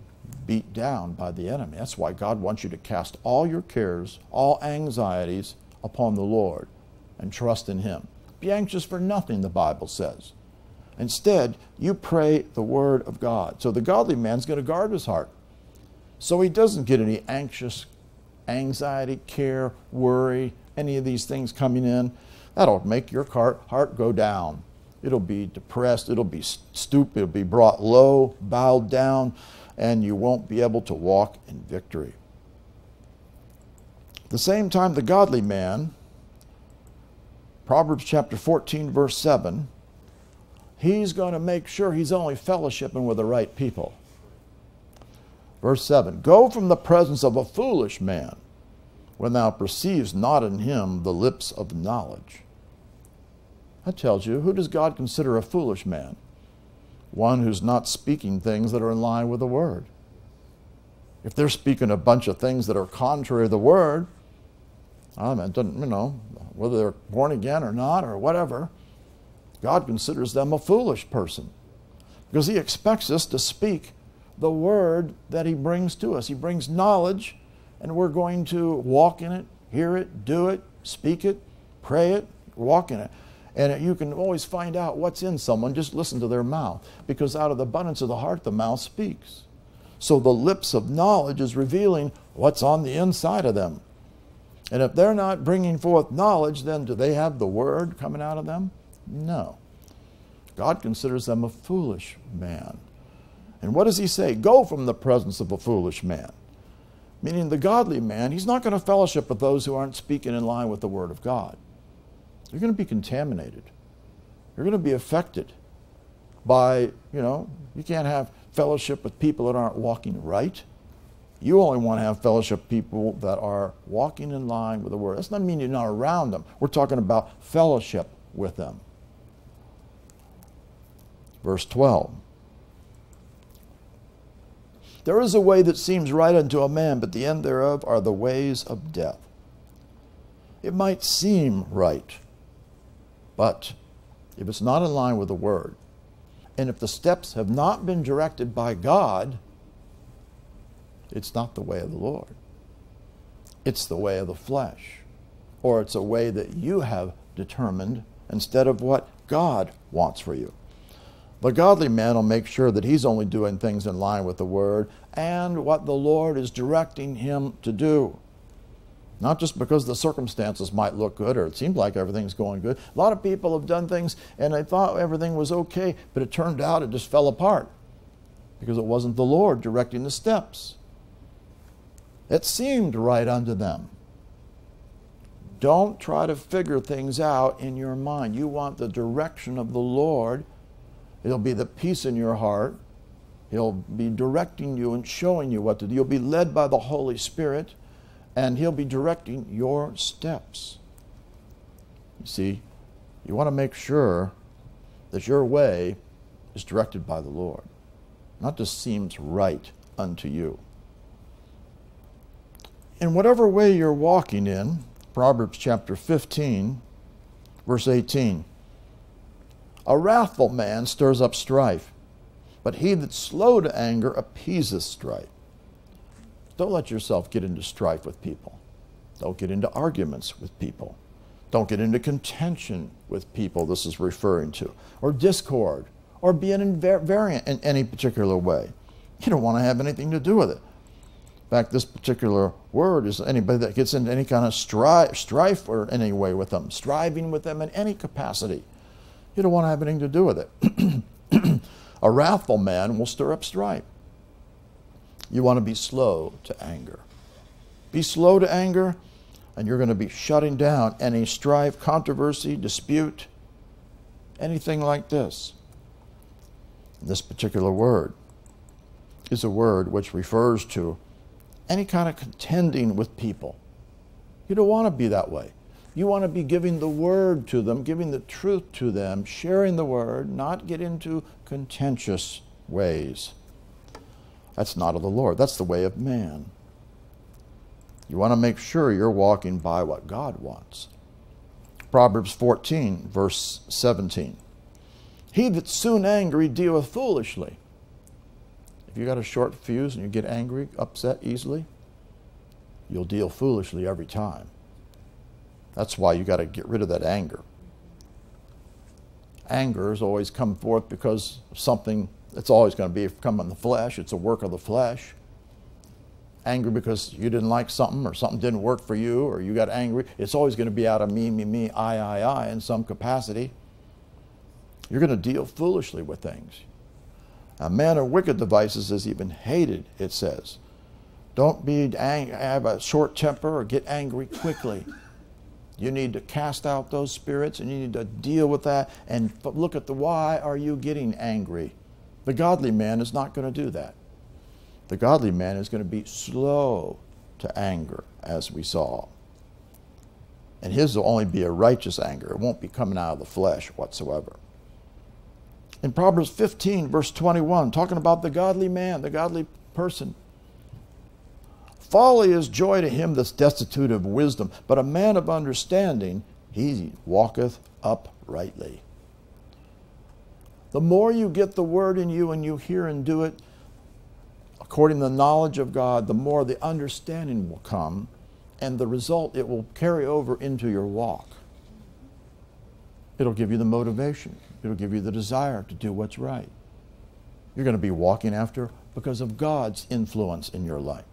beat down by the enemy. That's why God wants you to cast all your cares, all anxieties upon the Lord and trust in Him. Be anxious for nothing, the Bible says. Instead, you pray the word of God. So the godly man's going to guard his heart. So he doesn't get any anxious anxiety, care, worry, any of these things coming in That'll make your heart go down. It'll be depressed, it'll be stooped, it'll be brought low, bowed down, and you won't be able to walk in victory. At the same time, the godly man, Proverbs chapter 14, verse 7, he's going to make sure he's only fellowshipping with the right people. Verse 7 Go from the presence of a foolish man when thou perceivest not in him the lips of knowledge. That tells you who does God consider a foolish man? One who's not speaking things that are in line with the Word. If they're speaking a bunch of things that are contrary to the Word, I mean, doesn't, you know, whether they're born again or not or whatever, God considers them a foolish person because He expects us to speak the Word that He brings to us. He brings knowledge, and we're going to walk in it, hear it, do it, speak it, pray it, walk in it. And you can always find out what's in someone, just listen to their mouth, because out of the abundance of the heart, the mouth speaks. So the lips of knowledge is revealing what's on the inside of them. And if they're not bringing forth knowledge, then do they have the word coming out of them? No. God considers them a foolish man. And what does he say? Go from the presence of a foolish man. Meaning the godly man, he's not going to fellowship with those who aren't speaking in line with the word of God. You're going to be contaminated. You're going to be affected by, you know, you can't have fellowship with people that aren't walking right. You only want to have fellowship with people that are walking in line with the Word. That's not mean you're not around them. We're talking about fellowship with them. Verse 12. There is a way that seems right unto a man, but the end thereof are the ways of death. It might seem right but if it's not in line with the Word, and if the steps have not been directed by God, it's not the way of the Lord. It's the way of the flesh, or it's a way that you have determined instead of what God wants for you. The godly man will make sure that he's only doing things in line with the Word and what the Lord is directing him to do. Not just because the circumstances might look good or it seems like everything's going good. A lot of people have done things and they thought everything was okay, but it turned out it just fell apart because it wasn't the Lord directing the steps. It seemed right unto them. Don't try to figure things out in your mind. You want the direction of the Lord. It'll be the peace in your heart. He'll be directing you and showing you what to do. You'll be led by the Holy Spirit and He'll be directing your steps. You see, you want to make sure that your way is directed by the Lord, not just seems right unto you. In whatever way you're walking in, Proverbs chapter 15, verse 18, a wrathful man stirs up strife, but he that's slow to anger appeaseth strife. Don't let yourself get into strife with people. Don't get into arguments with people. Don't get into contention with people this is referring to, or discord, or be an invariant in any particular way. You don't want to have anything to do with it. In fact, this particular word is anybody that gets into any kind of strife, strife or any way with them, striving with them in any capacity. You don't want to have anything to do with it. a wrathful man will stir up strife. You want to be slow to anger. Be slow to anger, and you're going to be shutting down any strife, controversy, dispute, anything like this. This particular word is a word which refers to any kind of contending with people. You don't want to be that way. You want to be giving the word to them, giving the truth to them, sharing the word, not get into contentious ways. That's not of the Lord. That's the way of man. You want to make sure you're walking by what God wants. Proverbs 14, verse 17. He that's soon angry dealeth foolishly. If you got a short fuse and you get angry, upset easily, you'll deal foolishly every time. That's why you got to get rid of that anger. Anger has always come forth because of something it's always going to be come in the flesh. It's a work of the flesh. angry because you didn't like something or something didn't work for you or you got angry. It's always going to be out of me, me, me, I, I, I in some capacity. You're going to deal foolishly with things. A man of wicked devices is even hated, it says. Don't be ang- have a short temper or get angry quickly. You need to cast out those spirits and you need to deal with that and look at the why are you getting angry? The godly man is not going to do that. The godly man is going to be slow to anger, as we saw. And his will only be a righteous anger. It won't be coming out of the flesh whatsoever. In Proverbs 15, verse 21, talking about the godly man, the godly person. Folly is joy to him that's destitute of wisdom, but a man of understanding, he walketh uprightly. The more you get the word in you and you hear and do it, according to the knowledge of God, the more the understanding will come, and the result, it will carry over into your walk. It'll give you the motivation, it'll give you the desire to do what's right. You're going to be walking after because of God's influence in your life.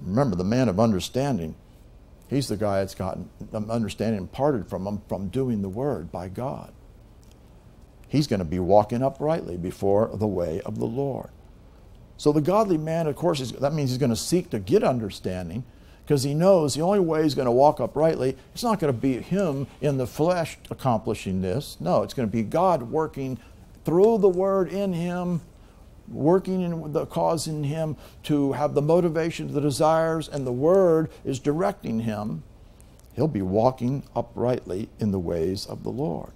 Remember, the man of understanding, he's the guy that's gotten um, understanding imparted from him from doing the word by God. He's going to be walking uprightly before the way of the Lord. So the godly man, of course, is, that means he's going to seek to get understanding because he knows the only way he's going to walk uprightly, it's not going to be him in the flesh accomplishing this. No, it's going to be God working through the word in him, working in the causing him to have the motivation, the desires, and the word is directing him. He'll be walking uprightly in the ways of the Lord.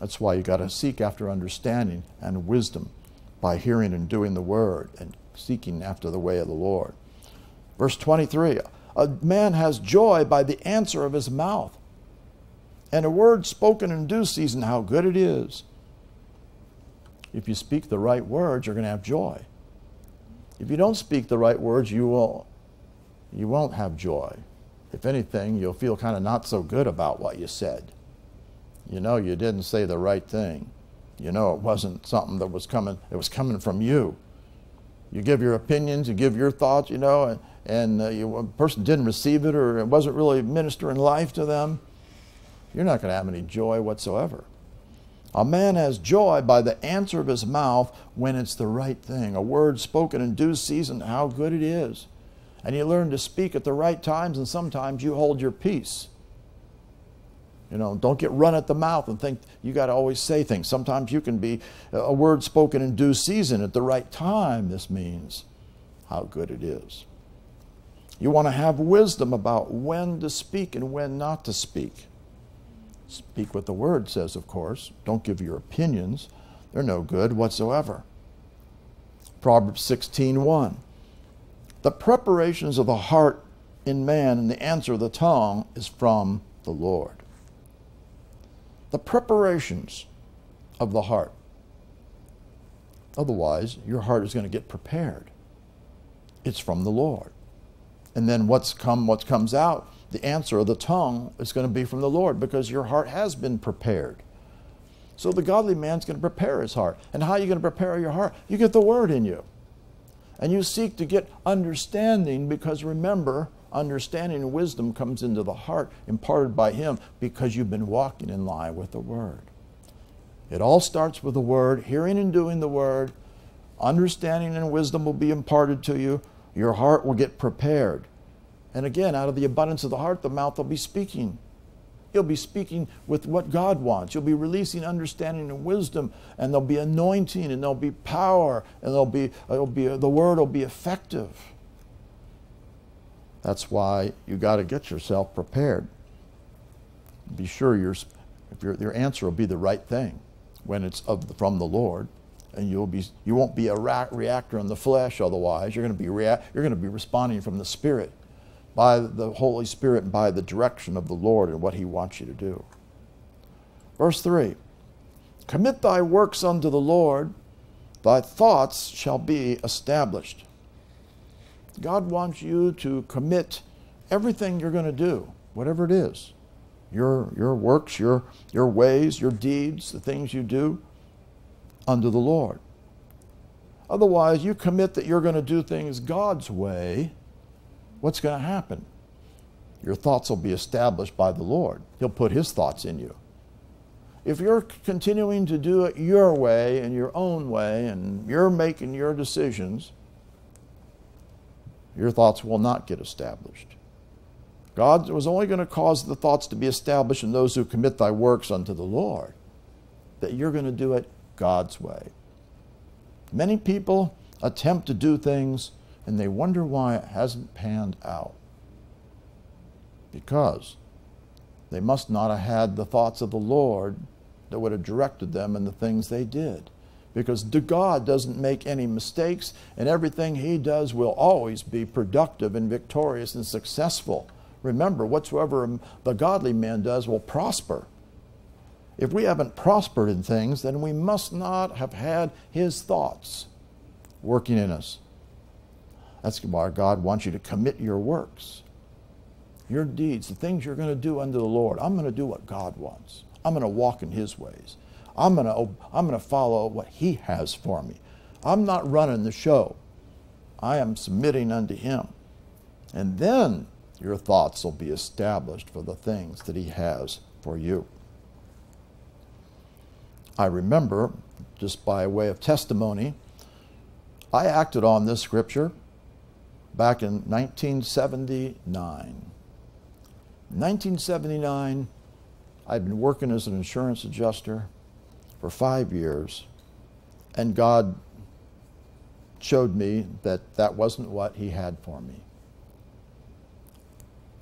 That's why you got to seek after understanding and wisdom by hearing and doing the word and seeking after the way of the Lord. Verse 23 A man has joy by the answer of his mouth, and a word spoken in due season, how good it is. If you speak the right words, you're going to have joy. If you don't speak the right words, you will you won't have joy. If anything, you'll feel kind of not so good about what you said. You know you didn't say the right thing. You know it wasn't something that was coming, it was coming from you. You give your opinions, you give your thoughts, you know, and, and uh, you, a person didn't receive it or it wasn't really ministering life to them. You're not going to have any joy whatsoever. A man has joy by the answer of his mouth when it's the right thing. A word spoken in due season, how good it is. And you learn to speak at the right times, and sometimes you hold your peace. You know, don't get run at the mouth and think you got to always say things. Sometimes you can be uh, a word spoken in due season at the right time. This means how good it is. You want to have wisdom about when to speak and when not to speak. Speak what the word says, of course. Don't give your opinions. They're no good whatsoever. Proverbs 16:1. The preparations of the heart in man and the answer of the tongue is from the Lord the preparations of the heart. Otherwise, your heart is going to get prepared. It's from the Lord. And then what's come, what comes out, the answer of the tongue is going to be from the Lord because your heart has been prepared. So the godly man's going to prepare his heart. And how are you going to prepare your heart? You get the word in you. And you seek to get understanding because remember, understanding and wisdom comes into the heart imparted by Him because you've been walking in line with the Word. It all starts with the Word, hearing and doing the Word. Understanding and wisdom will be imparted to you. Your heart will get prepared. And again, out of the abundance of the heart, the mouth will be speaking. You'll be speaking with what God wants. You'll be releasing understanding and wisdom, and there'll be anointing, and there'll be power, and there'll be, uh, it'll be uh, the word will be effective. That's why you got to get yourself prepared. Be sure your, if your, your answer will be the right thing when it's of the, from the Lord, and you'll be you won't be a reactor in the flesh. Otherwise, you're going to be rea- you're going to be responding from the Spirit, by the Holy Spirit, and by the direction of the Lord and what He wants you to do. Verse three: Commit thy works unto the Lord; thy thoughts shall be established. God wants you to commit everything you're going to do, whatever it is your, your works, your, your ways, your deeds, the things you do, unto the Lord. Otherwise, you commit that you're going to do things God's way, what's going to happen? Your thoughts will be established by the Lord. He'll put His thoughts in you. If you're continuing to do it your way and your own way, and you're making your decisions, your thoughts will not get established. God was only going to cause the thoughts to be established in those who commit thy works unto the Lord, that you're going to do it God's way. Many people attempt to do things and they wonder why it hasn't panned out. Because they must not have had the thoughts of the Lord that would have directed them in the things they did. Because God doesn't make any mistakes, and everything He does will always be productive and victorious and successful. Remember, whatsoever the godly man does will prosper. If we haven't prospered in things, then we must not have had His thoughts working in us. That's why God wants you to commit your works, your deeds, the things you're going to do unto the Lord. I'm going to do what God wants. I'm going to walk in His ways. I'm going to, I'm going to follow what He has for me. I'm not running the show. I am submitting unto Him. And then your thoughts will be established for the things that He has for you. I remember, just by way of testimony, I acted on this scripture back in 1979. 1979, I'd been working as an insurance adjuster for five years, and God showed me that that wasn't what He had for me.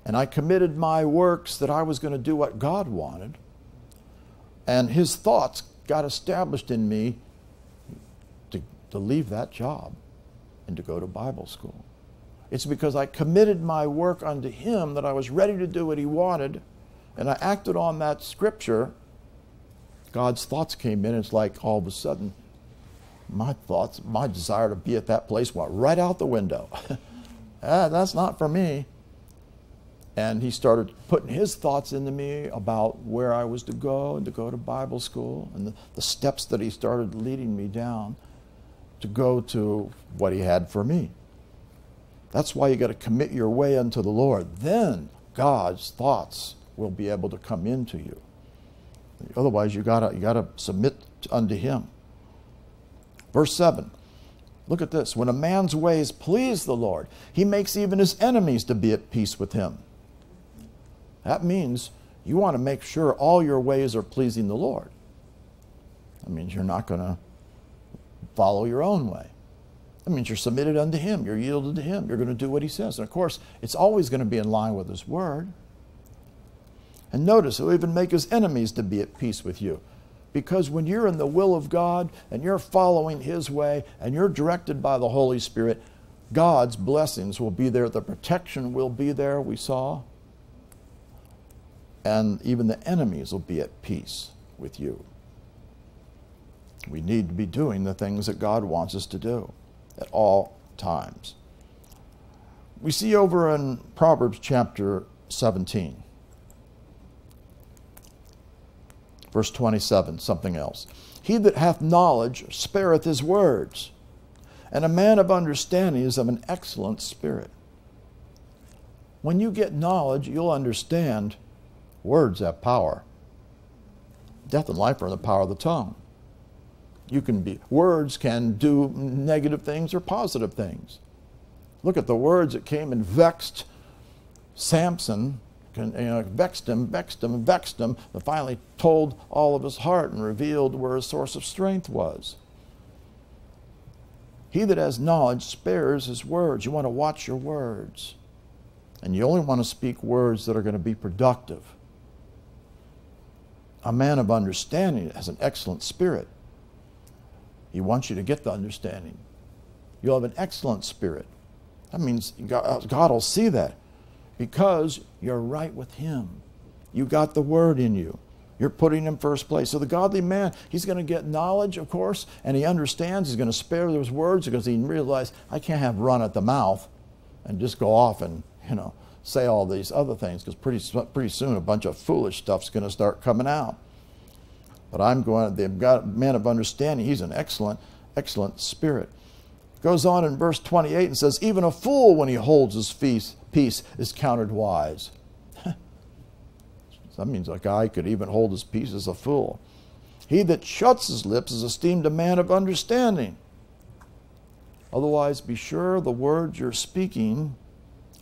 And I committed my works that I was going to do what God wanted, and His thoughts got established in me to, to leave that job and to go to Bible school. It's because I committed my work unto Him that I was ready to do what He wanted, and I acted on that scripture. God's thoughts came in. It's like all of a sudden, my thoughts, my desire to be at that place went right out the window. ah, that's not for me. And he started putting his thoughts into me about where I was to go and to go to Bible school and the, the steps that he started leading me down to go to what he had for me. That's why you got to commit your way unto the Lord. Then God's thoughts will be able to come into you. Otherwise, you gotta you got to submit unto Him. Verse 7. Look at this. When a man's ways please the Lord, he makes even his enemies to be at peace with him. That means you want to make sure all your ways are pleasing the Lord. That means you're not going to follow your own way. That means you're submitted unto Him, you're yielded to Him, you're going to do what He says. And of course, it's always going to be in line with His Word. And notice, He'll even make His enemies to be at peace with you. Because when you're in the will of God and you're following His way and you're directed by the Holy Spirit, God's blessings will be there, the protection will be there, we saw and even the enemies will be at peace with you. We need to be doing the things that God wants us to do at all times. We see over in Proverbs chapter 17, verse 27, something else. He that hath knowledge spareth his words, and a man of understanding is of an excellent spirit. When you get knowledge, you'll understand Words have power. Death and life are in the power of the tongue. You can be words can do negative things or positive things. Look at the words that came and vexed Samson, you know, vexed him, vexed him, vexed him, and finally told all of his heart and revealed where his source of strength was. He that has knowledge spares his words. You want to watch your words. And you only want to speak words that are going to be productive a man of understanding has an excellent spirit. He wants you to get the understanding. You'll have an excellent spirit. That means God will see that because you're right with Him. You got the Word in you. You're putting Him first place. So the godly man, he's going to get knowledge, of course, and he understands. He's going to spare those words because he realizes I can't have run at the mouth and just go off and you know say all these other things because pretty, pretty soon a bunch of foolish stuff's going to start coming out. But I'm going, they've got a man of understanding. He's an excellent, excellent spirit. Goes on in verse 28 and says, Even a fool, when he holds his peace, is counted wise. that means a guy could even hold his peace as a fool. He that shuts his lips is esteemed a man of understanding. Otherwise, be sure the words you're speaking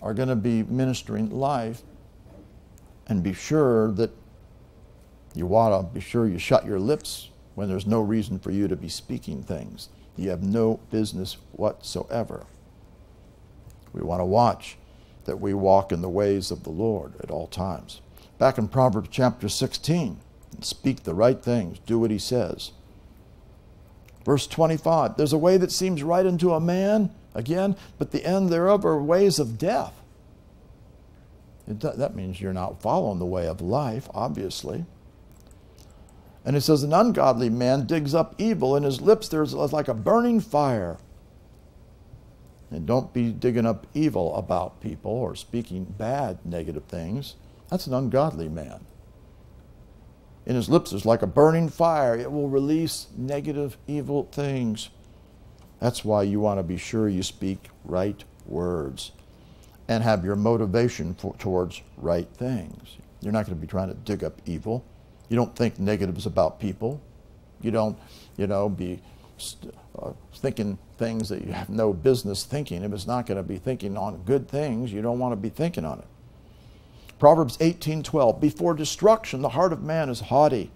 are going to be ministering life, and be sure that you want to be sure you shut your lips when there's no reason for you to be speaking things. You have no business whatsoever. We want to watch that we walk in the ways of the Lord at all times. Back in Proverbs chapter 16, speak the right things, do what he says. Verse 25 There's a way that seems right unto a man, again, but the end thereof are ways of death. that means you're not following the way of life, obviously. And it says, An ungodly man digs up evil, in his lips there's like a burning fire. And don't be digging up evil about people or speaking bad, negative things. That's an ungodly man in his lips is like a burning fire. It will release negative, evil things. That's why you want to be sure you speak right words and have your motivation for, towards right things. You're not going to be trying to dig up evil. You don't think negatives about people. You don't, you know, be uh, thinking things that you have no business thinking. If it's not going to be thinking on good things, you don't want to be thinking on it. Proverbs 18:12 Before destruction the heart of man is haughty.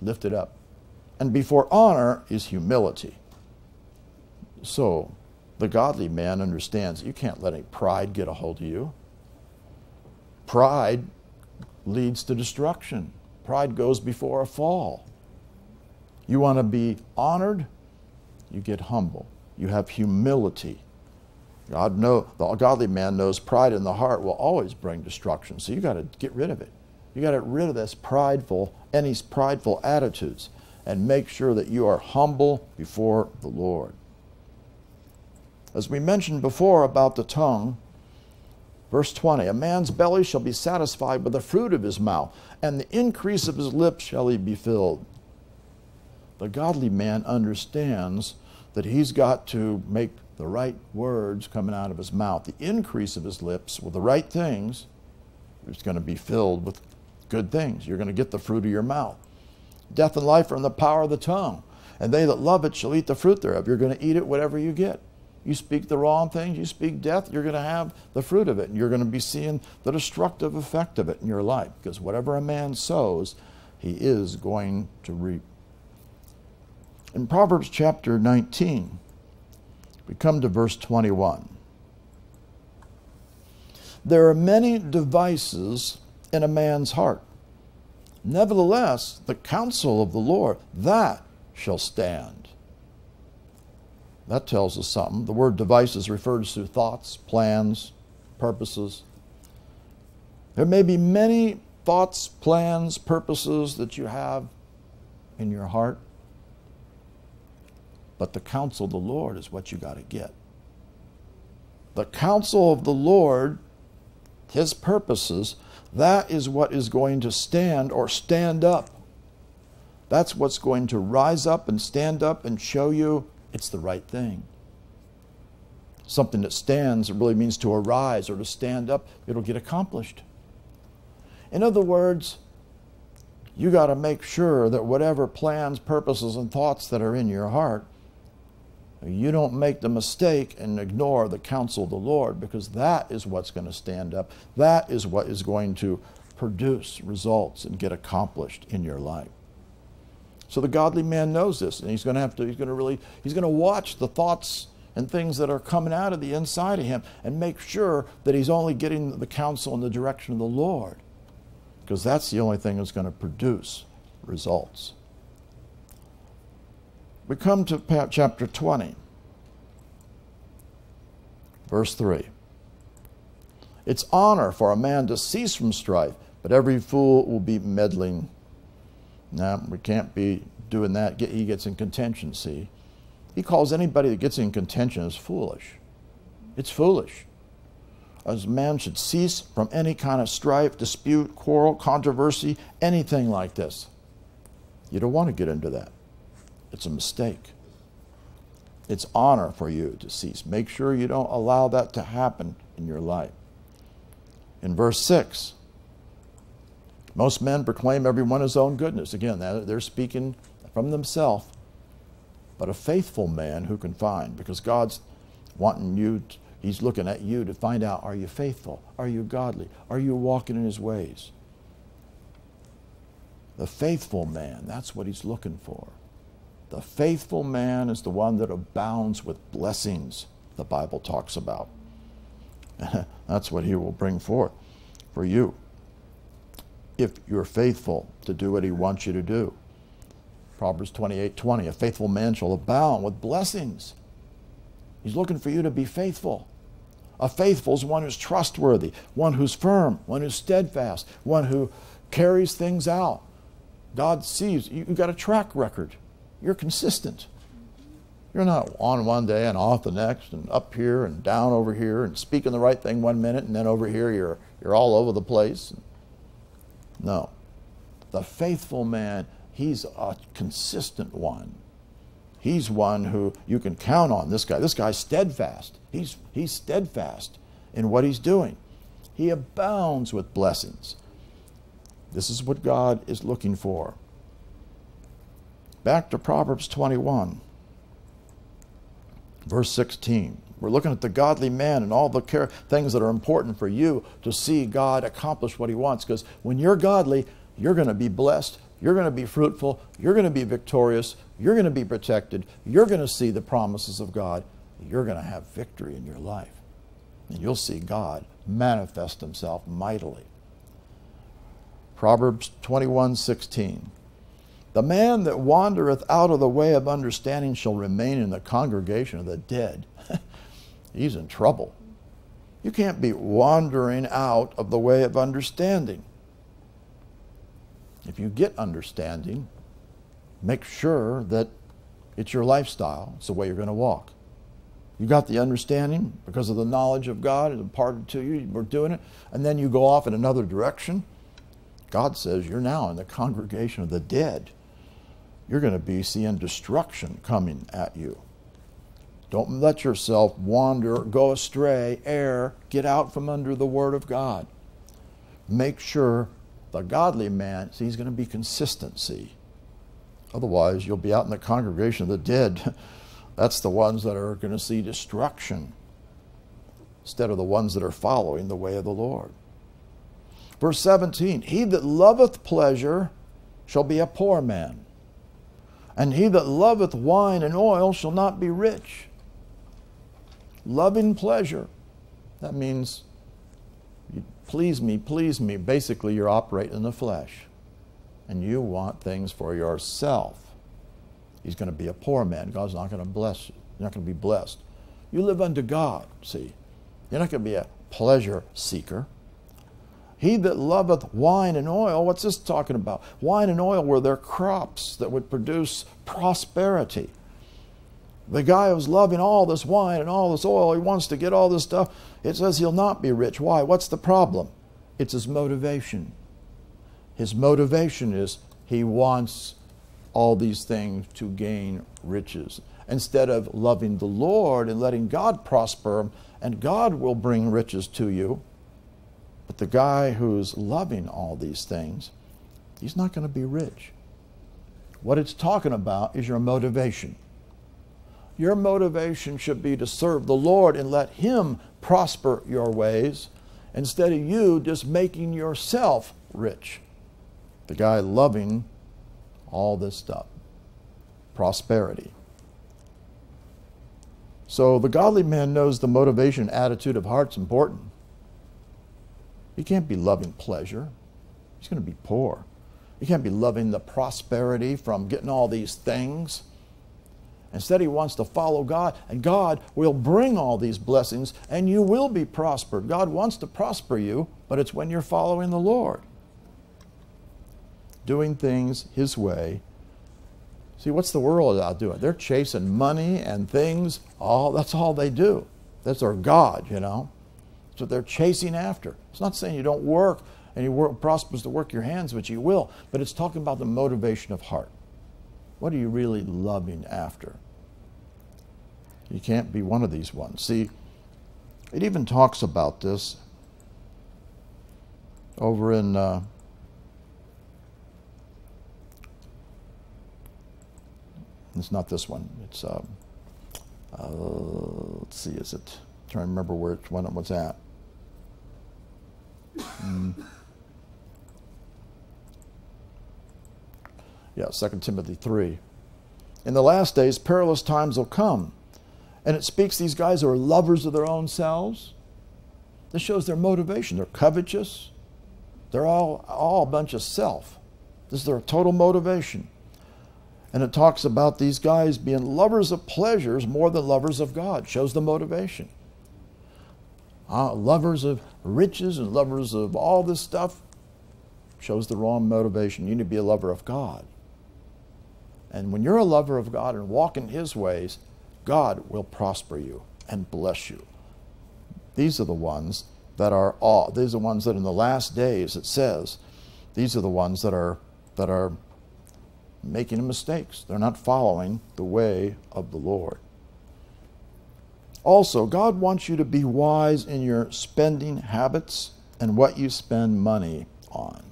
Lift it up. And before honor is humility. So, the godly man understands you can't let any pride get a hold of you. Pride leads to destruction. Pride goes before a fall. You want to be honored, you get humble. You have humility. God know the godly man knows pride in the heart will always bring destruction. So you got to get rid of it. You got to get rid of this prideful, any prideful attitudes, and make sure that you are humble before the Lord. As we mentioned before about the tongue, verse 20 A man's belly shall be satisfied with the fruit of his mouth, and the increase of his lips shall he be filled. The godly man understands that he's got to make the right words coming out of his mouth, the increase of his lips with the right things, is going to be filled with good things. You're going to get the fruit of your mouth. Death and life are in the power of the tongue, and they that love it shall eat the fruit thereof. You're going to eat it whatever you get. You speak the wrong things, you speak death, you're going to have the fruit of it, and you're going to be seeing the destructive effect of it in your life. Because whatever a man sows, he is going to reap. In Proverbs chapter 19, we come to verse 21. There are many devices in a man's heart. Nevertheless, the counsel of the Lord, that shall stand. That tells us something. The word devices refers to thoughts, plans, purposes. There may be many thoughts, plans, purposes that you have in your heart. But the counsel of the Lord is what you got to get. The counsel of the Lord, His purposes, that is what is going to stand or stand up. That's what's going to rise up and stand up and show you it's the right thing. Something that stands really means to arise or to stand up, it'll get accomplished. In other words, you got to make sure that whatever plans, purposes, and thoughts that are in your heart you don't make the mistake and ignore the counsel of the Lord because that is what's going to stand up. That is what is going to produce results and get accomplished in your life. So the godly man knows this, and he's going to have to, he's going to really, he's going to watch the thoughts and things that are coming out of the inside of him and make sure that he's only getting the counsel in the direction of the Lord because that's the only thing that's going to produce results. We come to chapter 20, verse 3. It's honor for a man to cease from strife, but every fool will be meddling. Now, we can't be doing that. He gets in contention, see. He calls anybody that gets in contention as foolish. It's foolish. As man should cease from any kind of strife, dispute, quarrel, controversy, anything like this. You don't want to get into that. It's a mistake. It's honor for you to cease. Make sure you don't allow that to happen in your life. In verse 6, most men proclaim everyone his own goodness. Again, they're speaking from themselves, but a faithful man who can find, because God's wanting you, to, he's looking at you to find out are you faithful? Are you godly? Are you walking in his ways? The faithful man, that's what he's looking for. The faithful man is the one that abounds with blessings, the Bible talks about. that's what he will bring forth for you if you're faithful to do what he wants you to do. Proverbs 28 20, a faithful man shall abound with blessings. He's looking for you to be faithful. A faithful is one who's trustworthy, one who's firm, one who's steadfast, one who carries things out. God sees you've got a track record. You're consistent. You're not on one day and off the next and up here and down over here and speaking the right thing one minute and then over here you're, you're all over the place. No. The faithful man, he's a consistent one. He's one who you can count on. This guy, this guy's steadfast. He's, he's steadfast in what he's doing. He abounds with blessings. This is what God is looking for. Back to Proverbs 21, verse 16. We're looking at the godly man and all the care, things that are important for you to see God accomplish what he wants. Because when you're godly, you're going to be blessed, you're going to be fruitful, you're going to be victorious, you're going to be protected, you're going to see the promises of God, you're going to have victory in your life. And you'll see God manifest himself mightily. Proverbs 21 16. The man that wandereth out of the way of understanding shall remain in the congregation of the dead. he's in trouble. You can't be wandering out of the way of understanding. If you get understanding, make sure that it's your lifestyle, it's the way you're going to walk. You got the understanding because of the knowledge of God imparted to you, you're doing it, and then you go off in another direction. God says you're now in the congregation of the dead. You're going to be seeing destruction coming at you. Don't let yourself wander, go astray, err, get out from under the Word of God. Make sure the godly man, see, he's going to be consistency. Otherwise, you'll be out in the congregation of the dead. That's the ones that are going to see destruction instead of the ones that are following the way of the Lord. Verse 17 He that loveth pleasure shall be a poor man, and he that loveth wine and oil shall not be rich loving pleasure. That means, please me, please me. Basically, you're operating in the flesh. And you want things for yourself. He's going to be a poor man. God's not going to bless you. You're not going to be blessed. You live unto God, see. You're not going to be a pleasure seeker. He that loveth wine and oil, what's this talking about? Wine and oil were their crops that would produce prosperity. The guy who's loving all this wine and all this oil, he wants to get all this stuff. It says he'll not be rich. Why? What's the problem? It's his motivation. His motivation is he wants all these things to gain riches instead of loving the Lord and letting God prosper him, and God will bring riches to you. But the guy who's loving all these things, he's not going to be rich. What it's talking about is your motivation. Your motivation should be to serve the Lord and let Him prosper your ways instead of you just making yourself rich. The guy loving all this stuff prosperity. So the godly man knows the motivation, attitude of heart's important. He can't be loving pleasure. He's going to be poor. You can't be loving the prosperity from getting all these things. Instead, he wants to follow God, and God will bring all these blessings, and you will be prospered. God wants to prosper you, but it's when you're following the Lord, doing things His way. See, what's the world out doing? They're chasing money and things. All that's all they do. That's their God, you know. What they're chasing after. It's not saying you don't work and you work, prospers to work your hands, which you will, but it's talking about the motivation of heart. What are you really loving after? You can't be one of these ones. See, it even talks about this over in. Uh, it's not this one. It's um, uh, let's see, is it? I'm trying to remember where one it was at. Mm. Yeah, 2 Timothy 3. In the last days, perilous times will come. And it speaks these guys are lovers of their own selves. This shows their motivation. They're covetous. They're all, all a bunch of self. This is their total motivation. And it talks about these guys being lovers of pleasures more than lovers of God. Shows the motivation. Uh, lovers of riches and lovers of all this stuff shows the wrong motivation. You need to be a lover of God. And when you're a lover of God and walk in His ways, God will prosper you and bless you. These are the ones that are all, these are the ones that in the last days it says, these are the ones that are that are making mistakes. They're not following the way of the Lord. Also, God wants you to be wise in your spending habits and what you spend money on.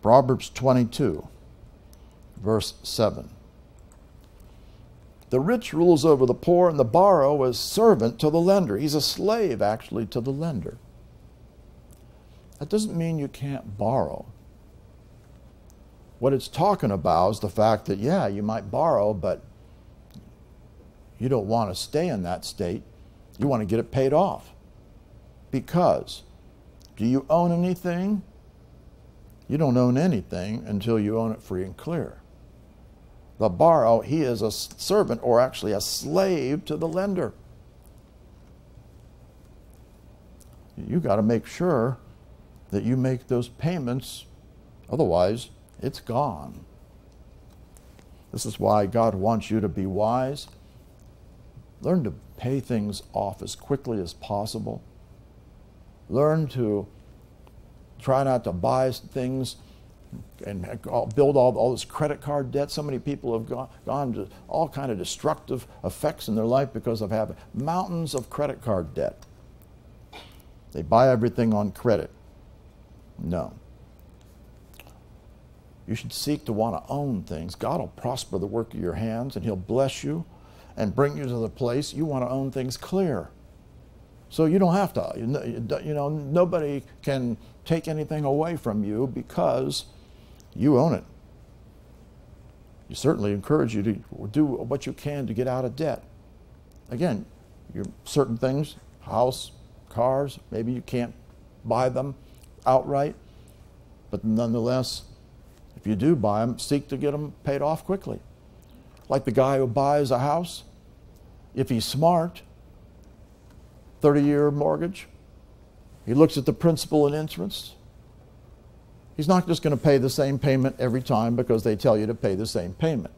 Proverbs 22, verse 7. The rich rules over the poor, and the borrower is servant to the lender. He's a slave, actually, to the lender. That doesn't mean you can't borrow. What it's talking about is the fact that, yeah, you might borrow, but you don't want to stay in that state. You want to get it paid off. Because do you own anything? You don't own anything until you own it free and clear. The borrower, oh, he is a servant or actually a slave to the lender. You got to make sure that you make those payments, otherwise, it's gone. This is why God wants you to be wise. Learn to pay things off as quickly as possible. Learn to try not to buy things and build all, all this credit card debt. So many people have gone, gone to all kind of destructive effects in their life because of having mountains of credit card debt. They buy everything on credit. No. You should seek to want to own things. God will prosper the work of your hands and He'll bless you and bring you to the place you want to own things clear. So you don't have to. You know, nobody can take anything away from you because you own it. You certainly encourage you to do what you can to get out of debt. Again, certain things, house, cars, maybe you can't buy them outright, but nonetheless, if you do buy them, seek to get them paid off quickly. Like the guy who buys a house, if he's smart, 30 year mortgage, he looks at the principal and interest. He's not just going to pay the same payment every time because they tell you to pay the same payment.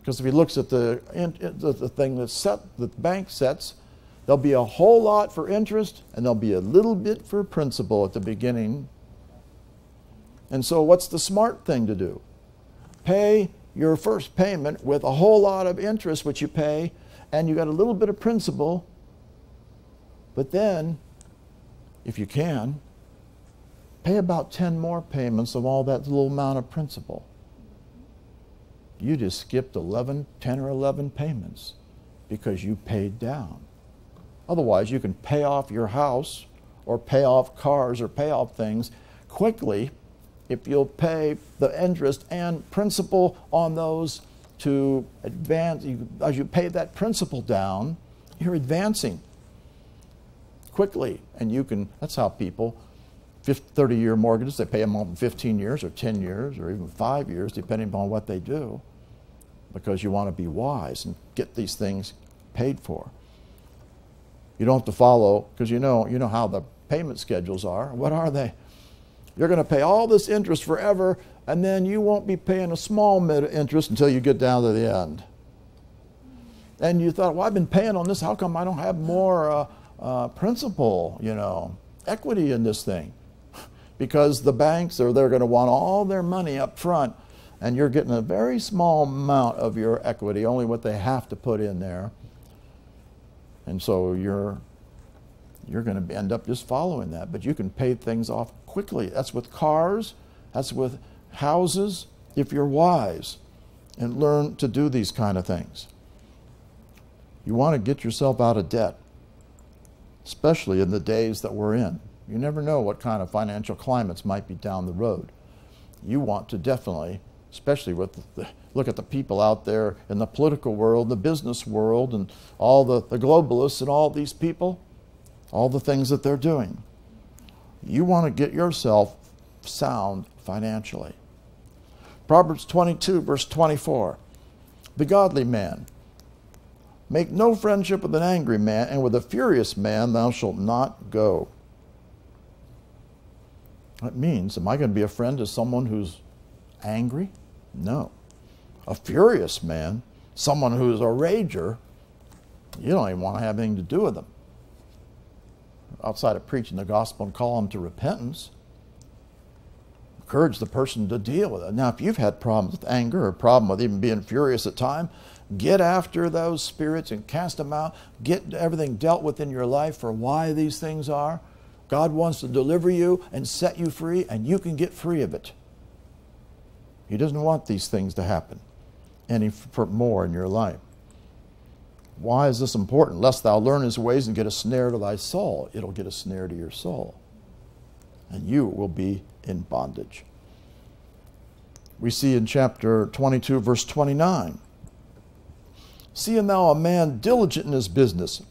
Because if he looks at the, the, thing that's set, the bank sets, there'll be a whole lot for interest and there'll be a little bit for principal at the beginning and so, what's the smart thing to do? Pay your first payment with a whole lot of interest, which you pay, and you got a little bit of principal. But then, if you can, pay about 10 more payments of all that little amount of principal. You just skipped 11, 10 or 11 payments because you paid down. Otherwise, you can pay off your house or pay off cars or pay off things quickly if you'll pay the interest and principal on those to advance, you, as you pay that principal down, you're advancing quickly. And you can, that's how people, 30 year mortgages, they pay them in 15 years or 10 years or even five years, depending upon what they do, because you want to be wise and get these things paid for. You don't have to follow, because you know, you know how the payment schedules are. What are they? You're going to pay all this interest forever, and then you won't be paying a small interest until you get down to the end. And you thought, well, I've been paying on this. How come I don't have more uh, uh, principal, you know, equity in this thing? because the banks are they're going to want all their money up front, and you're getting a very small amount of your equity, only what they have to put in there. And so you're you're going to end up just following that. But you can pay things off quickly. That's with cars, that's with houses, if you're wise and learn to do these kind of things. You want to get yourself out of debt, especially in the days that we're in. You never know what kind of financial climates might be down the road. You want to definitely especially with the, look at the people out there in the political world, the business world, and all the, the globalists and all these people, all the things that they're doing. You want to get yourself sound financially. Proverbs 22, verse 24. The godly man. Make no friendship with an angry man, and with a furious man thou shalt not go. That means, am I going to be a friend to someone who's angry? No. A furious man, someone who's a rager, you don't even want to have anything to do with them. Outside of preaching the gospel and calling them to repentance, encourage the person to deal with it. Now, if you've had problems with anger or problem with even being furious at time, get after those spirits and cast them out. Get everything dealt with in your life for why these things are. God wants to deliver you and set you free, and you can get free of it. He doesn't want these things to happen any more in your life. Why is this important? Lest thou learn his ways and get a snare to thy soul. It'll get a snare to your soul. And you will be in bondage. We see in chapter 22, verse 29 Seeing thou a man diligent in his business,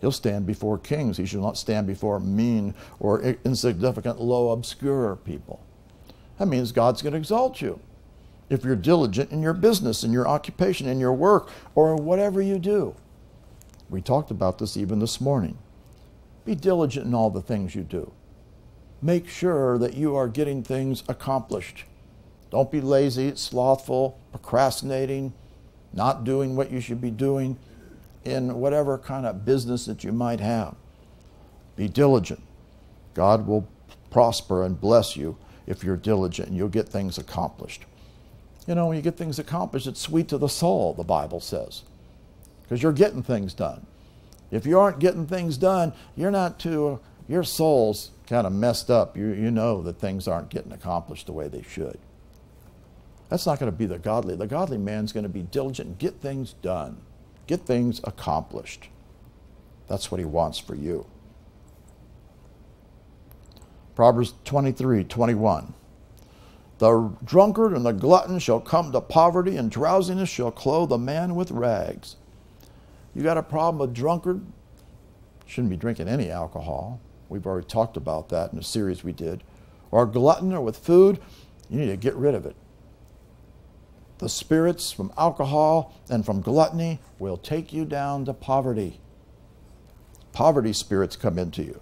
he'll stand before kings. He shall not stand before mean or insignificant, low, obscure people. That means God's going to exalt you if you're diligent in your business, in your occupation, in your work, or whatever you do. We talked about this even this morning. Be diligent in all the things you do. Make sure that you are getting things accomplished. Don't be lazy, slothful, procrastinating, not doing what you should be doing in whatever kind of business that you might have. Be diligent. God will prosper and bless you if you're diligent and you'll get things accomplished. You know, when you get things accomplished, it's sweet to the soul, the Bible says, because you're getting things done. If you aren't getting things done, you're not too, your soul's kind of messed up. You, you know that things aren't getting accomplished the way they should. That's not going to be the godly. The godly man's going to be diligent get things done, get things accomplished. That's what he wants for you. Proverbs 23 21. The drunkard and the glutton shall come to poverty, and drowsiness shall clothe a man with rags. You got a problem with drunkard? Shouldn't be drinking any alcohol. We've already talked about that in a series we did. Or glutton or with food, you need to get rid of it. The spirits from alcohol and from gluttony will take you down to poverty. Poverty spirits come into you.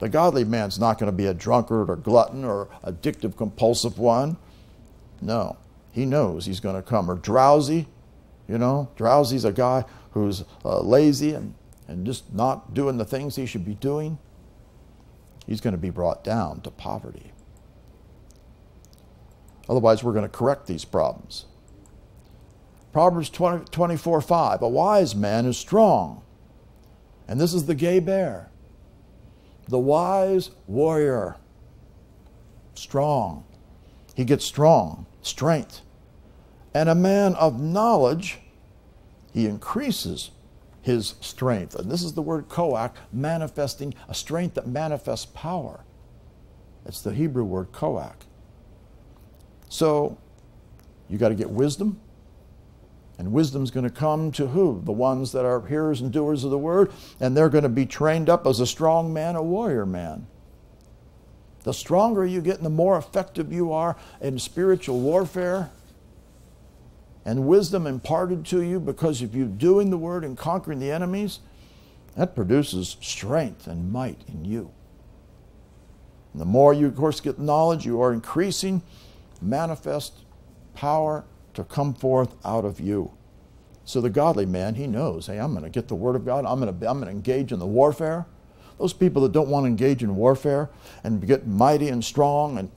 The godly man's not going to be a drunkard or glutton or addictive compulsive one. No, he knows he's going to come. Or drowsy, you know, drowsy's a guy who's uh, lazy and, and just not doing the things he should be doing. He's going to be brought down to poverty. Otherwise, we're going to correct these problems. Proverbs 20, 24 5 A wise man is strong. And this is the geber the wise warrior. Strong. He gets strong, strength. And a man of knowledge, he increases his strength. And this is the word koach, manifesting a strength that manifests power. It's the Hebrew word koach. So you got to get wisdom, and wisdom's going to come to who? The ones that are hearers and doers of the word, and they're going to be trained up as a strong man, a warrior man. The stronger you get and the more effective you are in spiritual warfare, and wisdom imparted to you because of you doing the word and conquering the enemies, that produces strength and might in you. And the more you, of course, get knowledge, you are increasing manifest power to come forth out of you. So the godly man, he knows, hey, I'm going to get the word of God. I'm going to, I'm going to engage in the warfare. Those people that don't want to engage in warfare and get mighty and strong and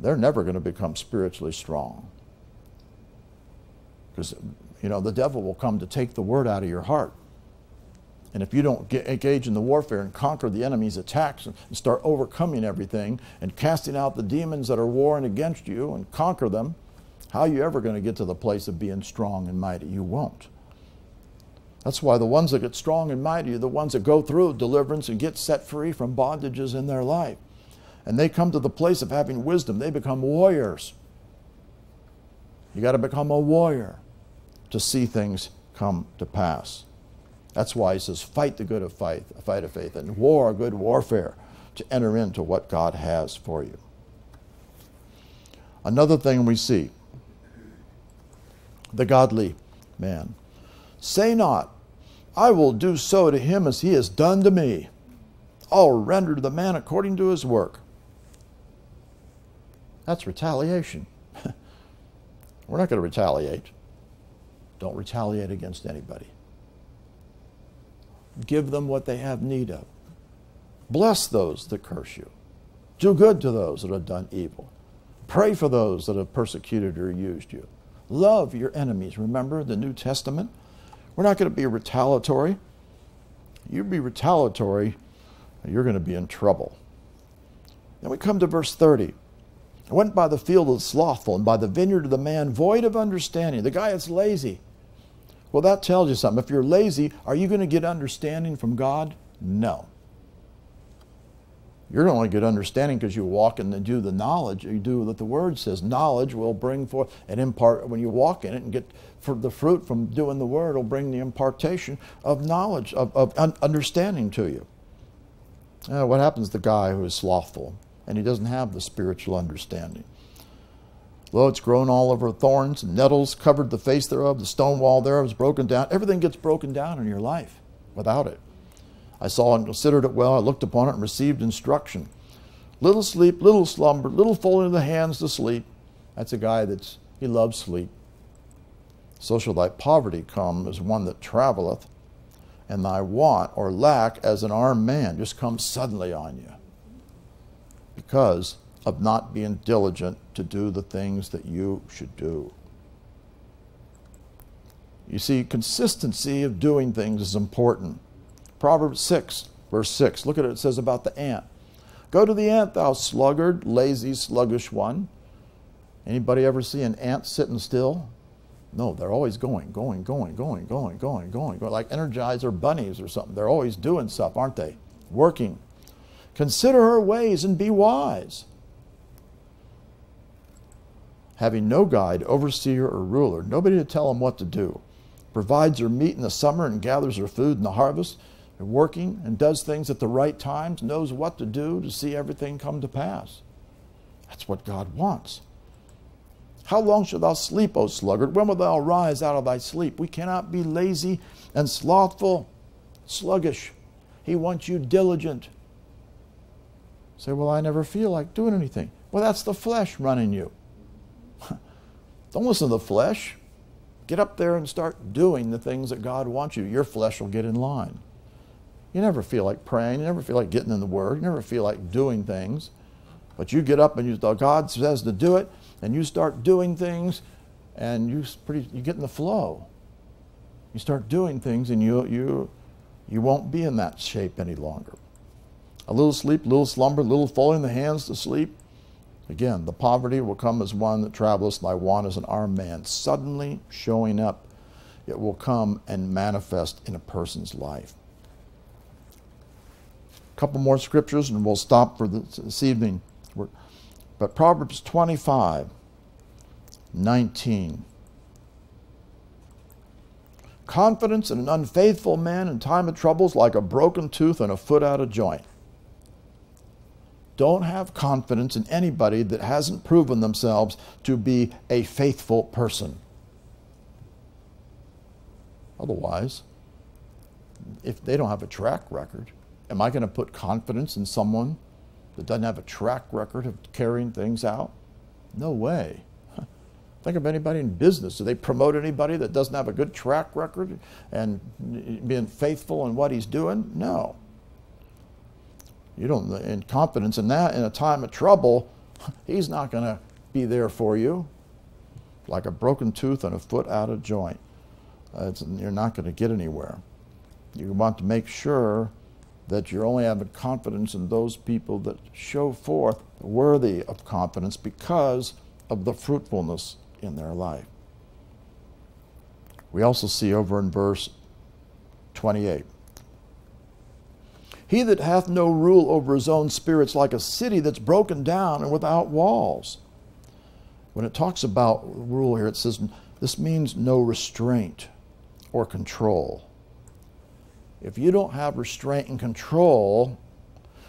they're never going to become spiritually strong. Because, you know, the devil will come to take the word out of your heart. And if you don't get, engage in the warfare and conquer the enemy's attacks and start overcoming everything and casting out the demons that are warring against you and conquer them, how are you ever going to get to the place of being strong and mighty? You won't. That's why the ones that get strong and mighty are the ones that go through deliverance and get set free from bondages in their life. And they come to the place of having wisdom. They become warriors. You got to become a warrior to see things come to pass. That's why he says, fight the good of faith, a fight of faith, and war good warfare to enter into what God has for you. Another thing we see the godly man. Say not, I will do so to him as he has done to me. I'll render to the man according to his work. That's retaliation. We're not going to retaliate. Don't retaliate against anybody. Give them what they have need of. Bless those that curse you. Do good to those that have done evil. Pray for those that have persecuted or used you. Love your enemies. Remember the New Testament? We're not going to be retaliatory. You be retaliatory, you're going to be in trouble. Then we come to verse 30. I went by the field of the slothful and by the vineyard of the man void of understanding. The guy that's lazy. Well, that tells you something. If you're lazy, are you going to get understanding from God? No. You're going to only get understanding because you walk in and do the knowledge. You do what the Word says. Knowledge will bring forth and impart when you walk in it and get the fruit from doing the Word will bring the impartation of knowledge, of, of understanding to you. Uh, what happens to the guy who is slothful and he doesn't have the spiritual understanding? Lo, it's grown all over thorns and nettles, covered the face thereof, the stone wall thereof is broken down. Everything gets broken down in your life without it. I saw and considered it well. I looked upon it and received instruction. Little sleep, little slumber, little folding of the hands to sleep. That's a guy that's, he loves sleep. So shall thy poverty come as one that traveleth, and thy want or lack as an armed man just comes suddenly on you because of not being diligent to do the things that you should do. You see, consistency of doing things is important. Proverbs 6, verse 6. Look at it. It says about the ant. Go to the ant, thou sluggard, lazy, sluggish one. Anybody ever see an ant sitting still? No, they're always going, going, going, going, going, going, going, going, like Energizer bunnies or something. They're always doing stuff, aren't they? Working. Consider her ways and be wise. Having no guide, overseer, or ruler, nobody to tell him what to do. Provides her meat in the summer and gathers her food in the harvest and working and does things at the right times, knows what to do to see everything come to pass. That's what God wants. How long shalt thou sleep, O sluggard? When wilt thou rise out of thy sleep? We cannot be lazy and slothful, sluggish. He wants you diligent. Say, well, I never feel like doing anything. Well, that's the flesh running you. Don't listen to the flesh. Get up there and start doing the things that God wants you. Your flesh will get in line. You never feel like praying. You never feel like getting in the Word. You never feel like doing things. But you get up and you, God says to do it, and you start doing things, and you pretty you get in the flow. You start doing things, and you you you won't be in that shape any longer. A little sleep, little slumber, little folding the hands to sleep. Again, the poverty will come as one that traveleth, thy want as an armed man, suddenly showing up. It will come and manifest in a person's life A couple more scriptures and we'll stop for this evening. But Proverbs 25, 19. Confidence in an unfaithful man in time of troubles like a broken tooth and a foot out of joint. Don't have confidence in anybody that hasn't proven themselves to be a faithful person. Otherwise, if they don't have a track record, Am I going to put confidence in someone that doesn't have a track record of carrying things out? No way. Think of anybody in business. Do they promote anybody that doesn't have a good track record and being faithful in what he's doing? No. You don't, in confidence in that, in a time of trouble, He's not going to be there for you. Like a broken tooth and a foot out of joint. Uh, you're not going to get anywhere. You want to make sure that you're only having confidence in those people that show forth worthy of confidence because of the fruitfulness in their life. We also see over in verse 28 He that hath no rule over his own spirit's like a city that's broken down and without walls. When it talks about rule here, it says this means no restraint or control. If you don't have restraint and control,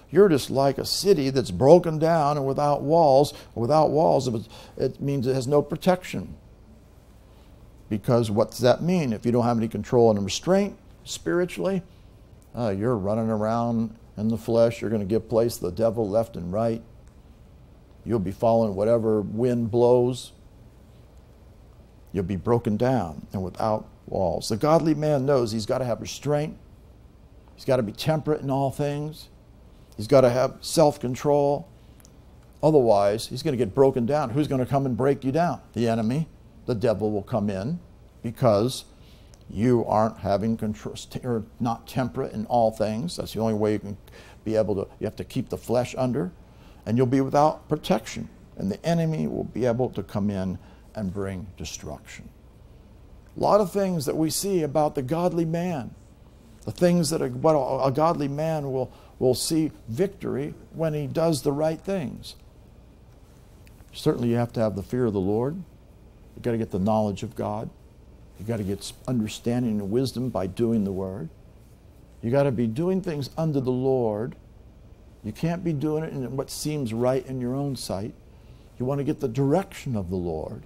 you're just like a city that's broken down and without walls. Without walls, it means it has no protection. Because what does that mean? If you don't have any control and restraint spiritually, uh, you're running around in the flesh. You're going to give place to the devil left and right. You'll be following whatever wind blows. You'll be broken down and without walls. The godly man knows he's got to have restraint He's got to be temperate in all things. He's got to have self control. Otherwise, he's going to get broken down. Who's going to come and break you down? The enemy. The devil will come in because you aren't having control or not temperate in all things. That's the only way you can be able to, you have to keep the flesh under, and you'll be without protection. And the enemy will be able to come in and bring destruction. A lot of things that we see about the godly man the things that a, what a, a godly man will, will see victory when he does the right things. Certainly, you have to have the fear of the Lord. You've got to get the knowledge of God. You've got to get understanding and wisdom by doing the Word. You've got to be doing things under the Lord. You can't be doing it in what seems right in your own sight. You want to get the direction of the Lord.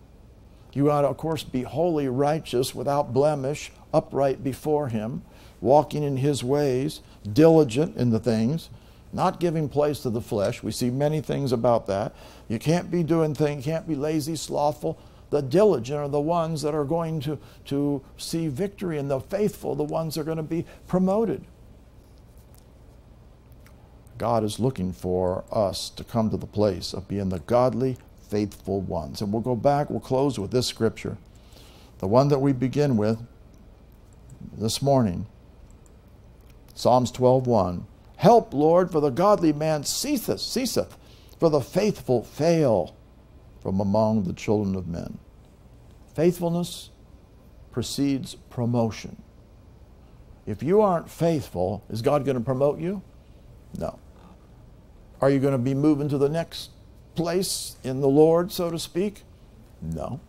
You ought to, of course, be holy, righteous, without blemish, upright before Him walking in his ways, diligent in the things, not giving place to the flesh. We see many things about that. You can't be doing things, can't be lazy, slothful. The diligent are the ones that are going to, to see victory, and the faithful, the ones that are going to be promoted. God is looking for us to come to the place of being the godly, faithful ones. And we'll go back, we'll close with this scripture. The one that we begin with this morning Psalms 12:1. Help, Lord, for the godly man ceaseth, ceaseth, for the faithful fail from among the children of men. Faithfulness precedes promotion. If you aren't faithful, is God going to promote you? No. Are you going to be moving to the next place in the Lord, so to speak? No.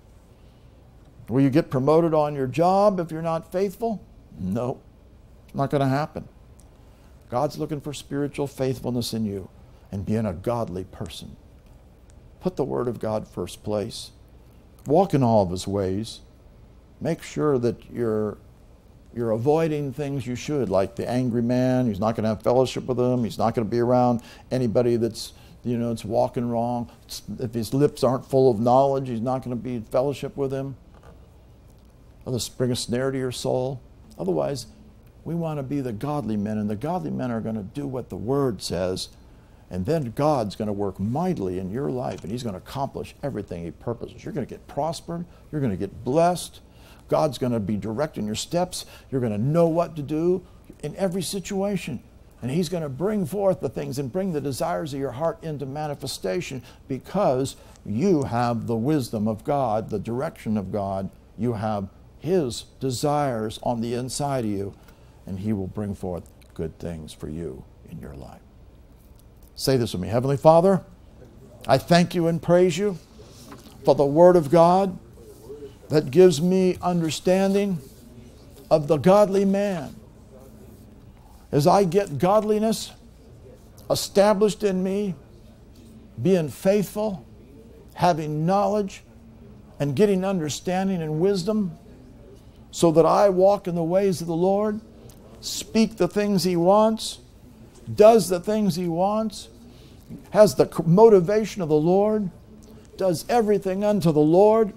Will you get promoted on your job if you're not faithful? No. Not going to happen. God's looking for spiritual faithfulness in you and being a godly person. Put the Word of God first place. Walk in all of His ways. Make sure that you're, you're avoiding things you should, like the angry man. He's not going to have fellowship with him. He's not going to be around anybody that's you know, it's walking wrong. if his lips aren't full of knowledge, he's not going to be in fellowship with him. Or bring a snare to your soul. Otherwise, we want to be the godly men, and the godly men are going to do what the Word says, and then God's going to work mightily in your life, and He's going to accomplish everything He purposes. You're going to get prospered, you're going to get blessed, God's going to be directing your steps, you're going to know what to do in every situation. And He's going to bring forth the things and bring the desires of your heart into manifestation because you have the wisdom of God, the direction of God. You have His desires on the inside of you and He will bring forth good things for you in your life. Say this with me Heavenly Father, I thank you and praise you for the Word of God that gives me understanding of the godly man. As I get godliness established in me, being faithful, having knowledge, and getting understanding and wisdom, so that I walk in the ways of the Lord speak the things he wants, does the things he wants, has the motivation of the Lord, does everything unto the Lord,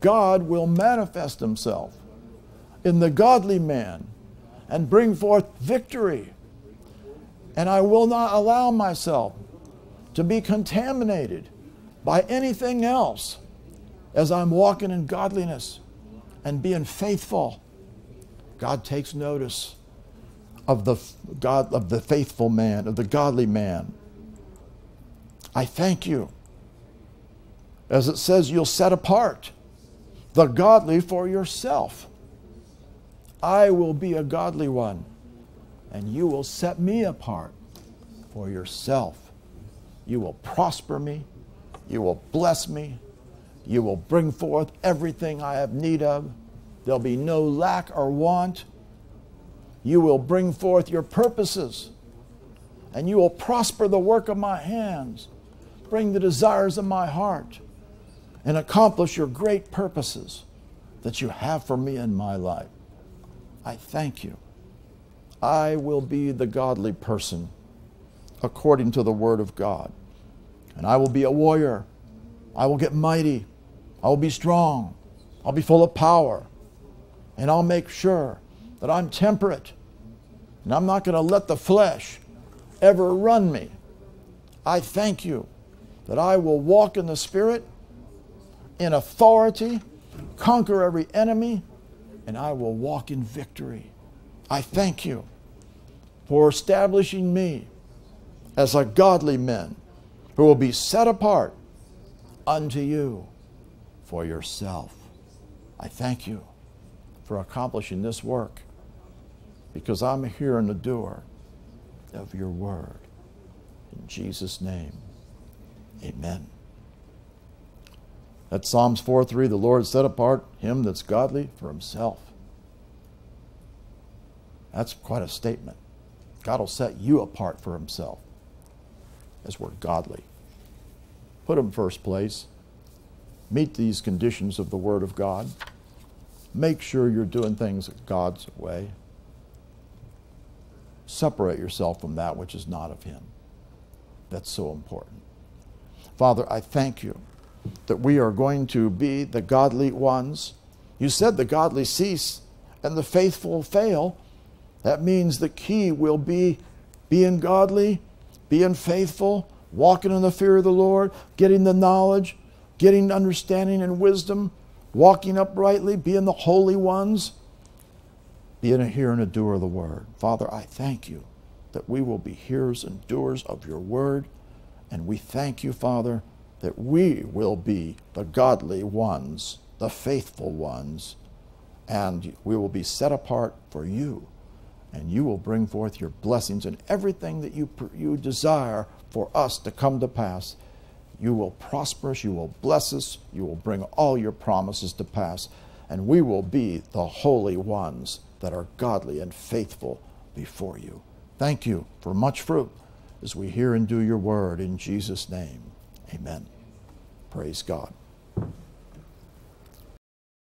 God will manifest himself in the godly man and bring forth victory. And I will not allow myself to be contaminated by anything else as I'm walking in godliness and being faithful. God takes notice of the God of the faithful man, of the godly man. I thank you. As it says, you'll set apart the godly for yourself. I will be a godly one, and you will set me apart for yourself. You will prosper me, you will bless me, you will bring forth everything I have need of. There'll be no lack or want. You will bring forth your purposes, and you will prosper the work of my hands, bring the desires of my heart, and accomplish your great purposes that you have for me in my life. I thank you. I will be the godly person according to the Word of God. And I will be a warrior. I will get mighty. I will be strong. I'll be full of power. And I'll make sure that I'm temperate. And I'm not going to let the flesh ever run me. I thank you that I will walk in the Spirit in authority, conquer every enemy, and I will walk in victory. I thank you for establishing me as a godly man who will be set apart unto you for yourself. I thank you for accomplishing this work because I'm here in the doer of your word. In Jesus' name, amen. That's Psalms 4 3. The Lord set apart him that's godly for himself. That's quite a statement. God will set you apart for himself as we're godly. Put him first place. Meet these conditions of the Word of God. Make sure you're doing things God's way. Separate yourself from that which is not of Him. That's so important. Father, I thank you that we are going to be the godly ones. You said the godly cease and the faithful fail. That means the key will be being godly, being faithful, walking in the fear of the Lord, getting the knowledge, getting understanding and wisdom, walking uprightly, being the holy ones, being a hearer and a doer of the word. Father, I thank you that we will be hearers and doers of your word. And we thank you, Father, that we will be the godly ones, the faithful ones, and we will be set apart for you. And you will bring forth your blessings and everything that you, you desire for us to come to pass. You will prosper us, you will bless us, you will bring all your promises to pass, and we will be the holy ones that are godly and faithful before you. Thank you for much fruit as we hear and do your word in Jesus' name. Amen. Praise God.